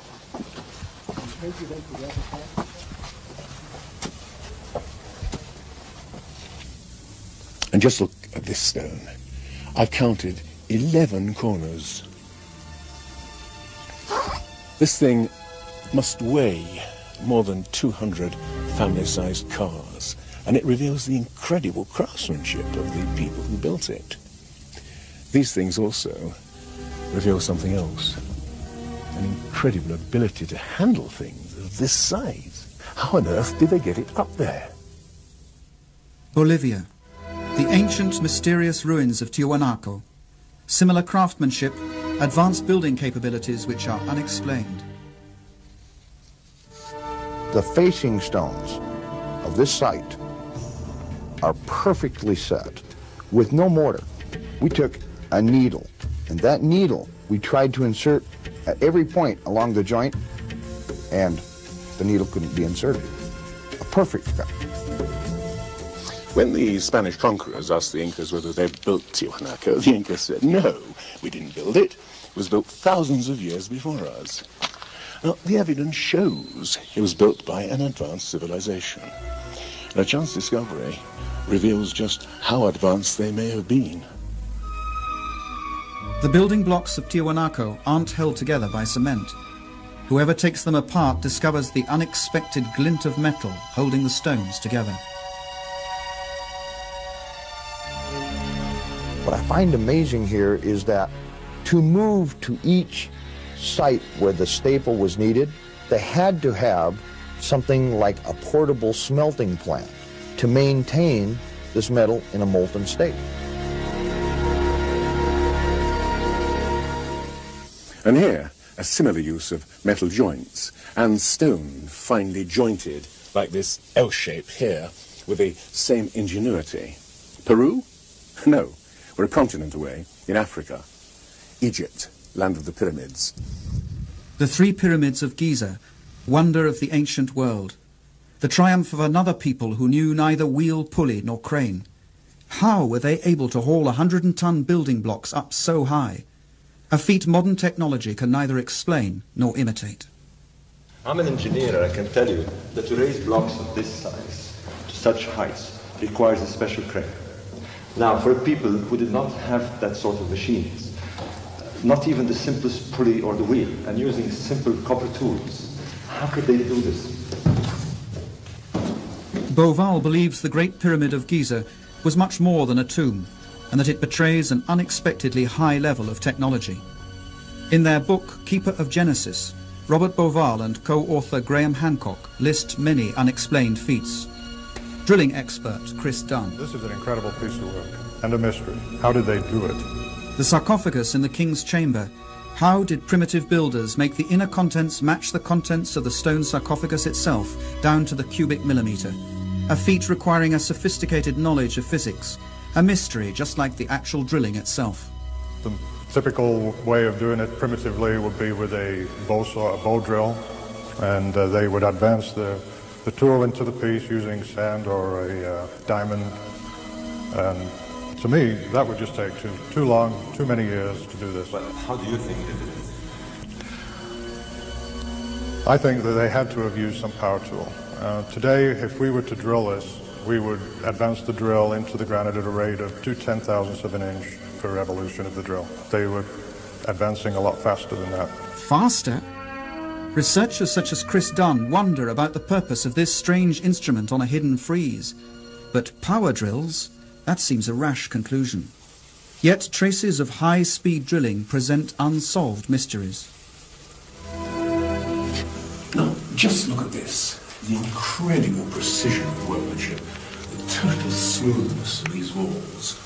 And just look at this stone. I've counted 11 corners. This thing must weigh more than 200 family-sized cars, and it reveals the incredible craftsmanship of the people who built it. These things also reveal something else, an incredible ability to handle things of this size. How on earth did they get it up there? Bolivia, the ancient mysterious ruins of Tiwanaku. Similar craftsmanship, advanced building capabilities which are unexplained. The facing stones of this site are perfectly set with no mortar. We took a needle, and that needle we tried to insert at every point along the joint, and the needle couldn't be inserted. A perfect fit. When the Spanish conquerors asked the Incas whether they'd built Tiwanaku, the Incas said, no, we didn't build it. It was built thousands of years before us. Now, the evidence shows it was built by an advanced civilization. A chance discovery reveals just how advanced they may have been. The building blocks of Tiwanaku aren't held together by cement. Whoever takes them apart discovers the unexpected glint of metal holding the stones together. What I find amazing here is that to move to each site where the staple was needed, they had to have something like a portable smelting plant to maintain this metal in a molten state. And here, a similar use of metal joints and stone finely jointed like this L shape here with the same ingenuity. Peru? No, we're a continent away, in Africa. Egypt, land of the pyramids. The three pyramids of Giza, wonder of the ancient world. The triumph of another people who knew neither wheel, pulley, nor crane. How were they able to haul a hundred-ton building blocks up so high? A feat modern technology can neither explain nor imitate. I'm an engineer and I can tell you that to raise blocks of this size to such heights requires a special crane. Now, for people who did not have that sort of machines, not even the simplest pulley or the wheel, and using simple copper tools, how could they do this? Bauval believes the Great Pyramid of Giza was much more than a tomb, and that it betrays an unexpectedly high level of technology. In their book, Keeper of Genesis, Robert Bauval and co-author Graham Hancock list many unexplained feats. Drilling expert Chris Dunn. This is an incredible piece of work and a mystery. How did they do it? The sarcophagus in the king's chamber. How did primitive builders make the inner contents match the contents of the stone sarcophagus itself, down to the cubic millimeter? A feat requiring a sophisticated knowledge of physics, a mystery just like the actual drilling itself. The typical way of doing it primitively would be with a bow saw, a bow drill, and uh, they would advance the, the tool into the piece using sand or a uh, diamond. And to me, that would just take too, too long, too many years to do this. But how do you think they did it? I think that they had to have used some power tool. Uh, today, if we were to drill this, we would advance the drill into the granite at a rate of two ten thousandths of an inch per revolution of the drill. They were advancing a lot faster than that. Faster? Researchers such as Chris Dunn wonder about the purpose of this strange instrument on a hidden frieze. But power drills? That seems a rash conclusion. Yet traces of high-speed drilling present unsolved mysteries. Now, just look at this. The incredible precision of workmanship, the total smoothness of these walls.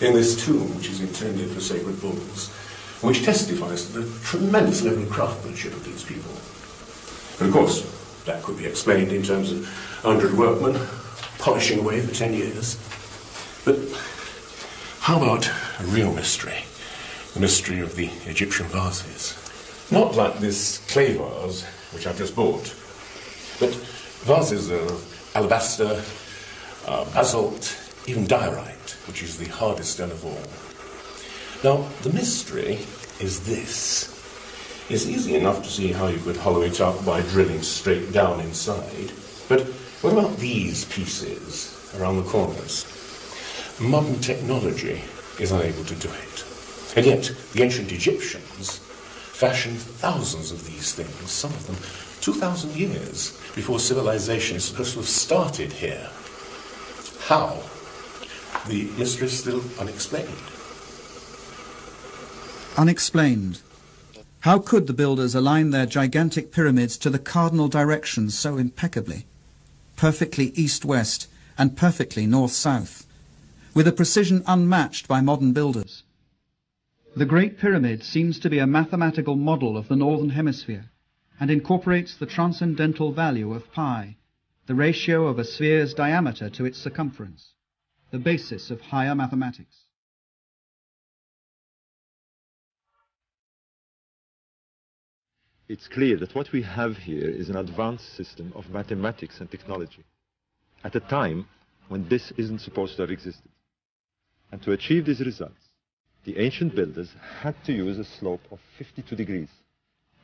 In this tomb, which is intended for sacred bulls, which testifies to the tremendous level of craftsmanship of these people. And of course, that could be explained in terms of 100 workmen polishing away for 10 years. But how about a real mystery? The mystery of the Egyptian vases. Not like this clay vase, which I've just bought, but vases of alabaster, uh, basalt, even diorite, which is the hardest stone of all. Now, the mystery is this. It's easy enough to see how you could hollow it up by drilling straight down inside. But what about these pieces around the corners? Modern technology is unable to do it. And yet, the ancient Egyptians fashioned thousands of these things, some of them 2,000 years before civilization is supposed to have started here. How? The mystery is still unexplained. Unexplained. How could the builders align their gigantic pyramids to the cardinal directions so impeccably? Perfectly east-west and perfectly north-south, with a precision unmatched by modern builders. The Great Pyramid seems to be a mathematical model of the Northern Hemisphere and incorporates the transcendental value of pi, the ratio of a sphere's diameter to its circumference, the basis of higher mathematics. It's clear that what we have here is an advanced system of mathematics and technology at a time when this isn't supposed to have existed. And to achieve these results, the ancient builders had to use a slope of 52 degrees.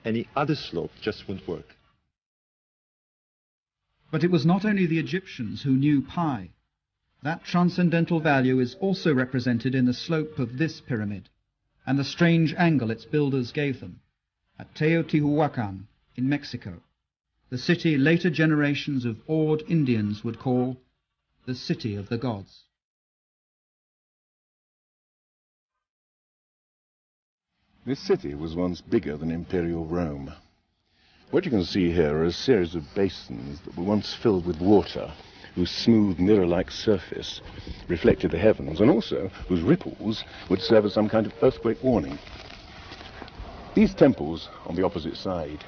Any other slope just wouldn't work. But it was not only the Egyptians who knew pi. That transcendental value is also represented in the slope of this pyramid and the strange angle its builders gave them at Teotihuacan in Mexico, the city later generations of awed Indians would call the city of the gods. This city was once bigger than Imperial Rome. What you can see here are a series of basins that were once filled with water, whose smooth mirror-like surface reflected the heavens, and also whose ripples would serve as some kind of earthquake warning. These temples on the opposite side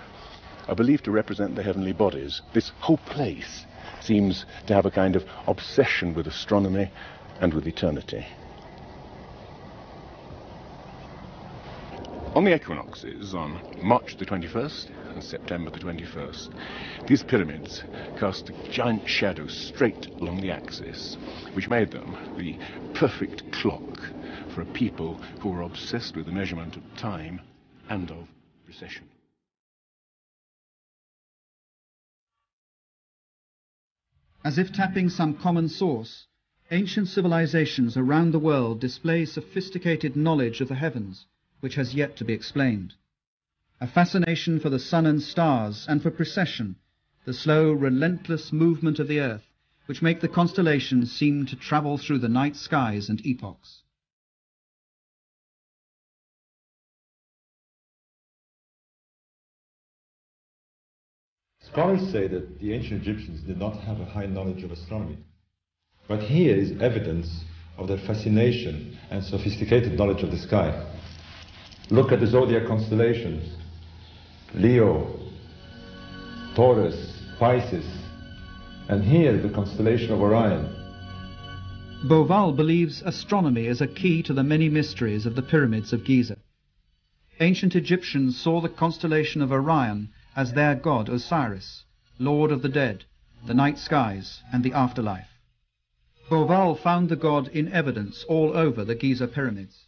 are believed to represent the heavenly bodies. This whole place seems to have a kind of obsession with astronomy and with eternity. On the equinoxes, on March the 21st and September the 21st, these pyramids cast a giant shadow straight along the axis, which made them the perfect clock for a people who were obsessed with the measurement of time and of precession. As if tapping some common source, ancient civilizations around the world display sophisticated knowledge of the heavens, which has yet to be explained. A fascination for the sun and stars and for precession, the slow, relentless movement of the earth, which make the constellations seem to travel through the night skies and epochs. Scholars say that the ancient Egyptians did not have a high knowledge of astronomy. But here is evidence of their fascination and sophisticated knowledge of the sky. Look at the zodiac constellations Leo, Taurus, Pisces, and here the constellation of Orion. Bauval believes astronomy is a key to the many mysteries of the pyramids of Giza. Ancient Egyptians saw the constellation of Orion as their god Osiris, lord of the dead, the night skies, and the afterlife. Bauval found the god in evidence all over the Giza pyramids.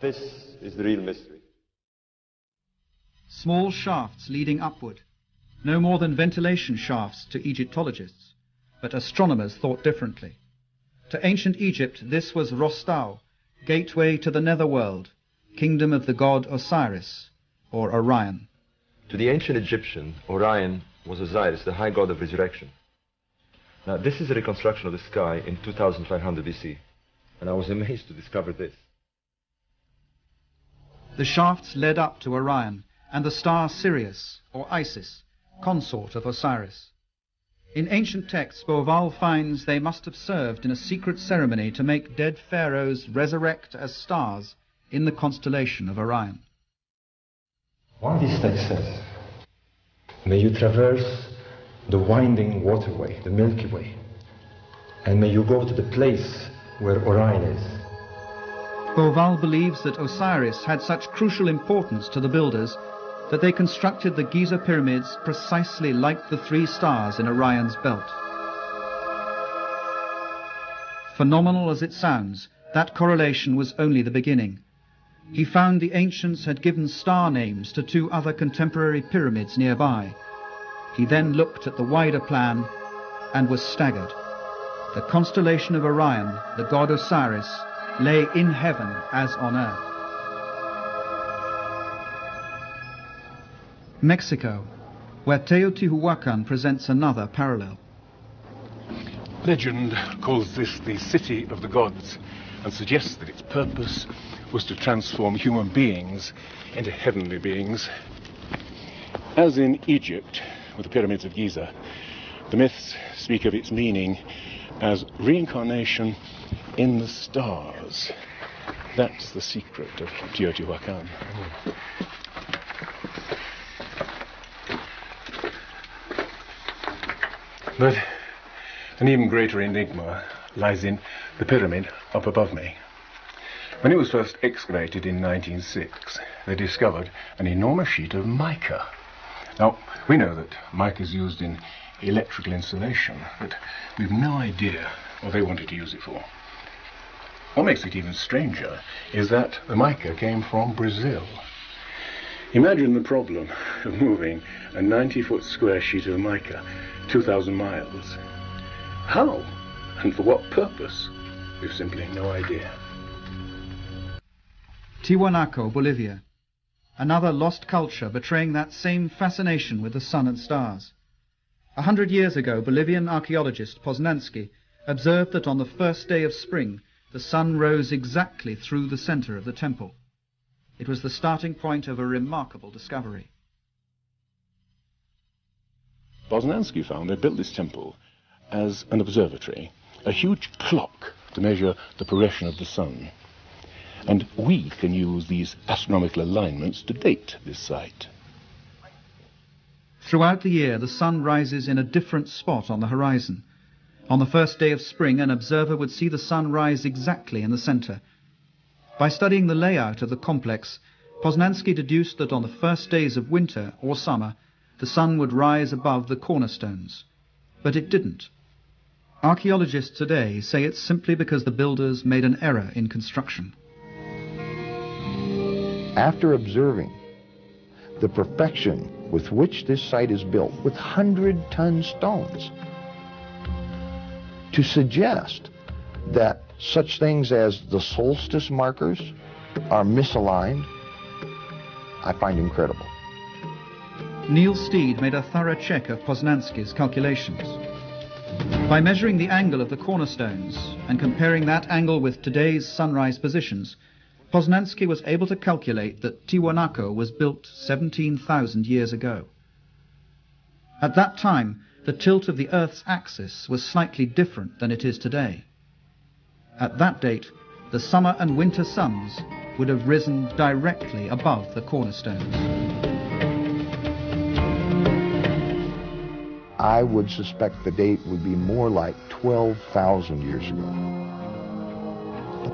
This is the real mystery. Small shafts leading upward, no more than ventilation shafts to Egyptologists, but astronomers thought differently. To ancient Egypt, this was Rostau, gateway to the netherworld, kingdom of the god Osiris, or Orion. To the ancient Egyptian, Orion was Osiris, the high god of resurrection. Now, this is a reconstruction of the sky in 2500 BC, and I was amazed to discover this. The shafts led up to Orion and the star Sirius, or Isis, consort of Osiris. In ancient texts, Bauval finds they must have served in a secret ceremony to make dead pharaohs resurrect as stars in the constellation of Orion. One of these texts says, May you traverse the winding waterway, the Milky Way, and may you go to the place where Orion is. Bauval believes that Osiris had such crucial importance to the builders that they constructed the Giza pyramids precisely like the three stars in Orion's belt. Phenomenal as it sounds, that correlation was only the beginning. He found the ancients had given star names to two other contemporary pyramids nearby. He then looked at the wider plan and was staggered. The constellation of Orion, the god Osiris, lay in heaven as on earth. Mexico, where Teotihuacan presents another parallel. Legend calls this the city of the gods and suggests that its purpose was to transform human beings into heavenly beings. As in Egypt, with the pyramids of Giza, the myths speak of its meaning as reincarnation in the stars. That's the secret of Teotihuacan. But an even greater enigma lies in the pyramid up above me. When it was first excavated in 1906, they discovered an enormous sheet of mica. Now, we know that mica is used in electrical insulation, but we've no idea what they wanted to use it for. What makes it even stranger is that the mica came from Brazil. Imagine the problem of moving a 90 foot square sheet of mica 2,000 miles. How? And for what purpose? We've simply no idea. Tiwanaku, Bolivia. Another lost culture betraying that same fascination with the sun and stars. A hundred years ago, Bolivian archaeologist Posnansky observed that on the first day of spring, the sun rose exactly through the center of the temple. It was the starting point of a remarkable discovery. Posnansky found they built this temple as an observatory, a huge clock to measure the progression of the sun. And we can use these astronomical alignments to date this site. Throughout the year, the sun rises in a different spot on the horizon. On the first day of spring, an observer would see the sun rise exactly in the center. By studying the layout of the complex, Posnansky deduced that on the first days of winter or summer, the sun would rise above the cornerstones. But it didn't. Archaeologists today say it's simply because the builders made an error in construction. After observing the perfection with which this site is built, with 100 ton stones, to suggest that such things as the solstice markers are misaligned, I find incredible. Neil Steede made a thorough check of Posnansky's calculations. By measuring the angle of the cornerstones and comparing that angle with today's sunrise positions, Posnansky was able to calculate that Tiwanaku was built 17,000 years ago. At that time, the tilt of the Earth's axis was slightly different than it is today. At that date, the summer and winter suns would have risen directly above the cornerstones. I would suspect the date would be more like 12,000 years ago.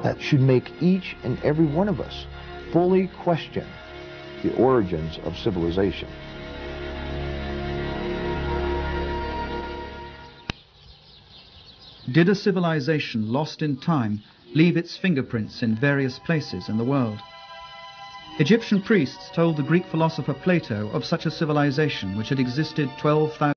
That should make each and every one of us fully question the origins of civilization. Did a civilization lost in time leave its fingerprints in various places in the world? Egyptian priests told the Greek philosopher Plato of such a civilization which had existed 12,000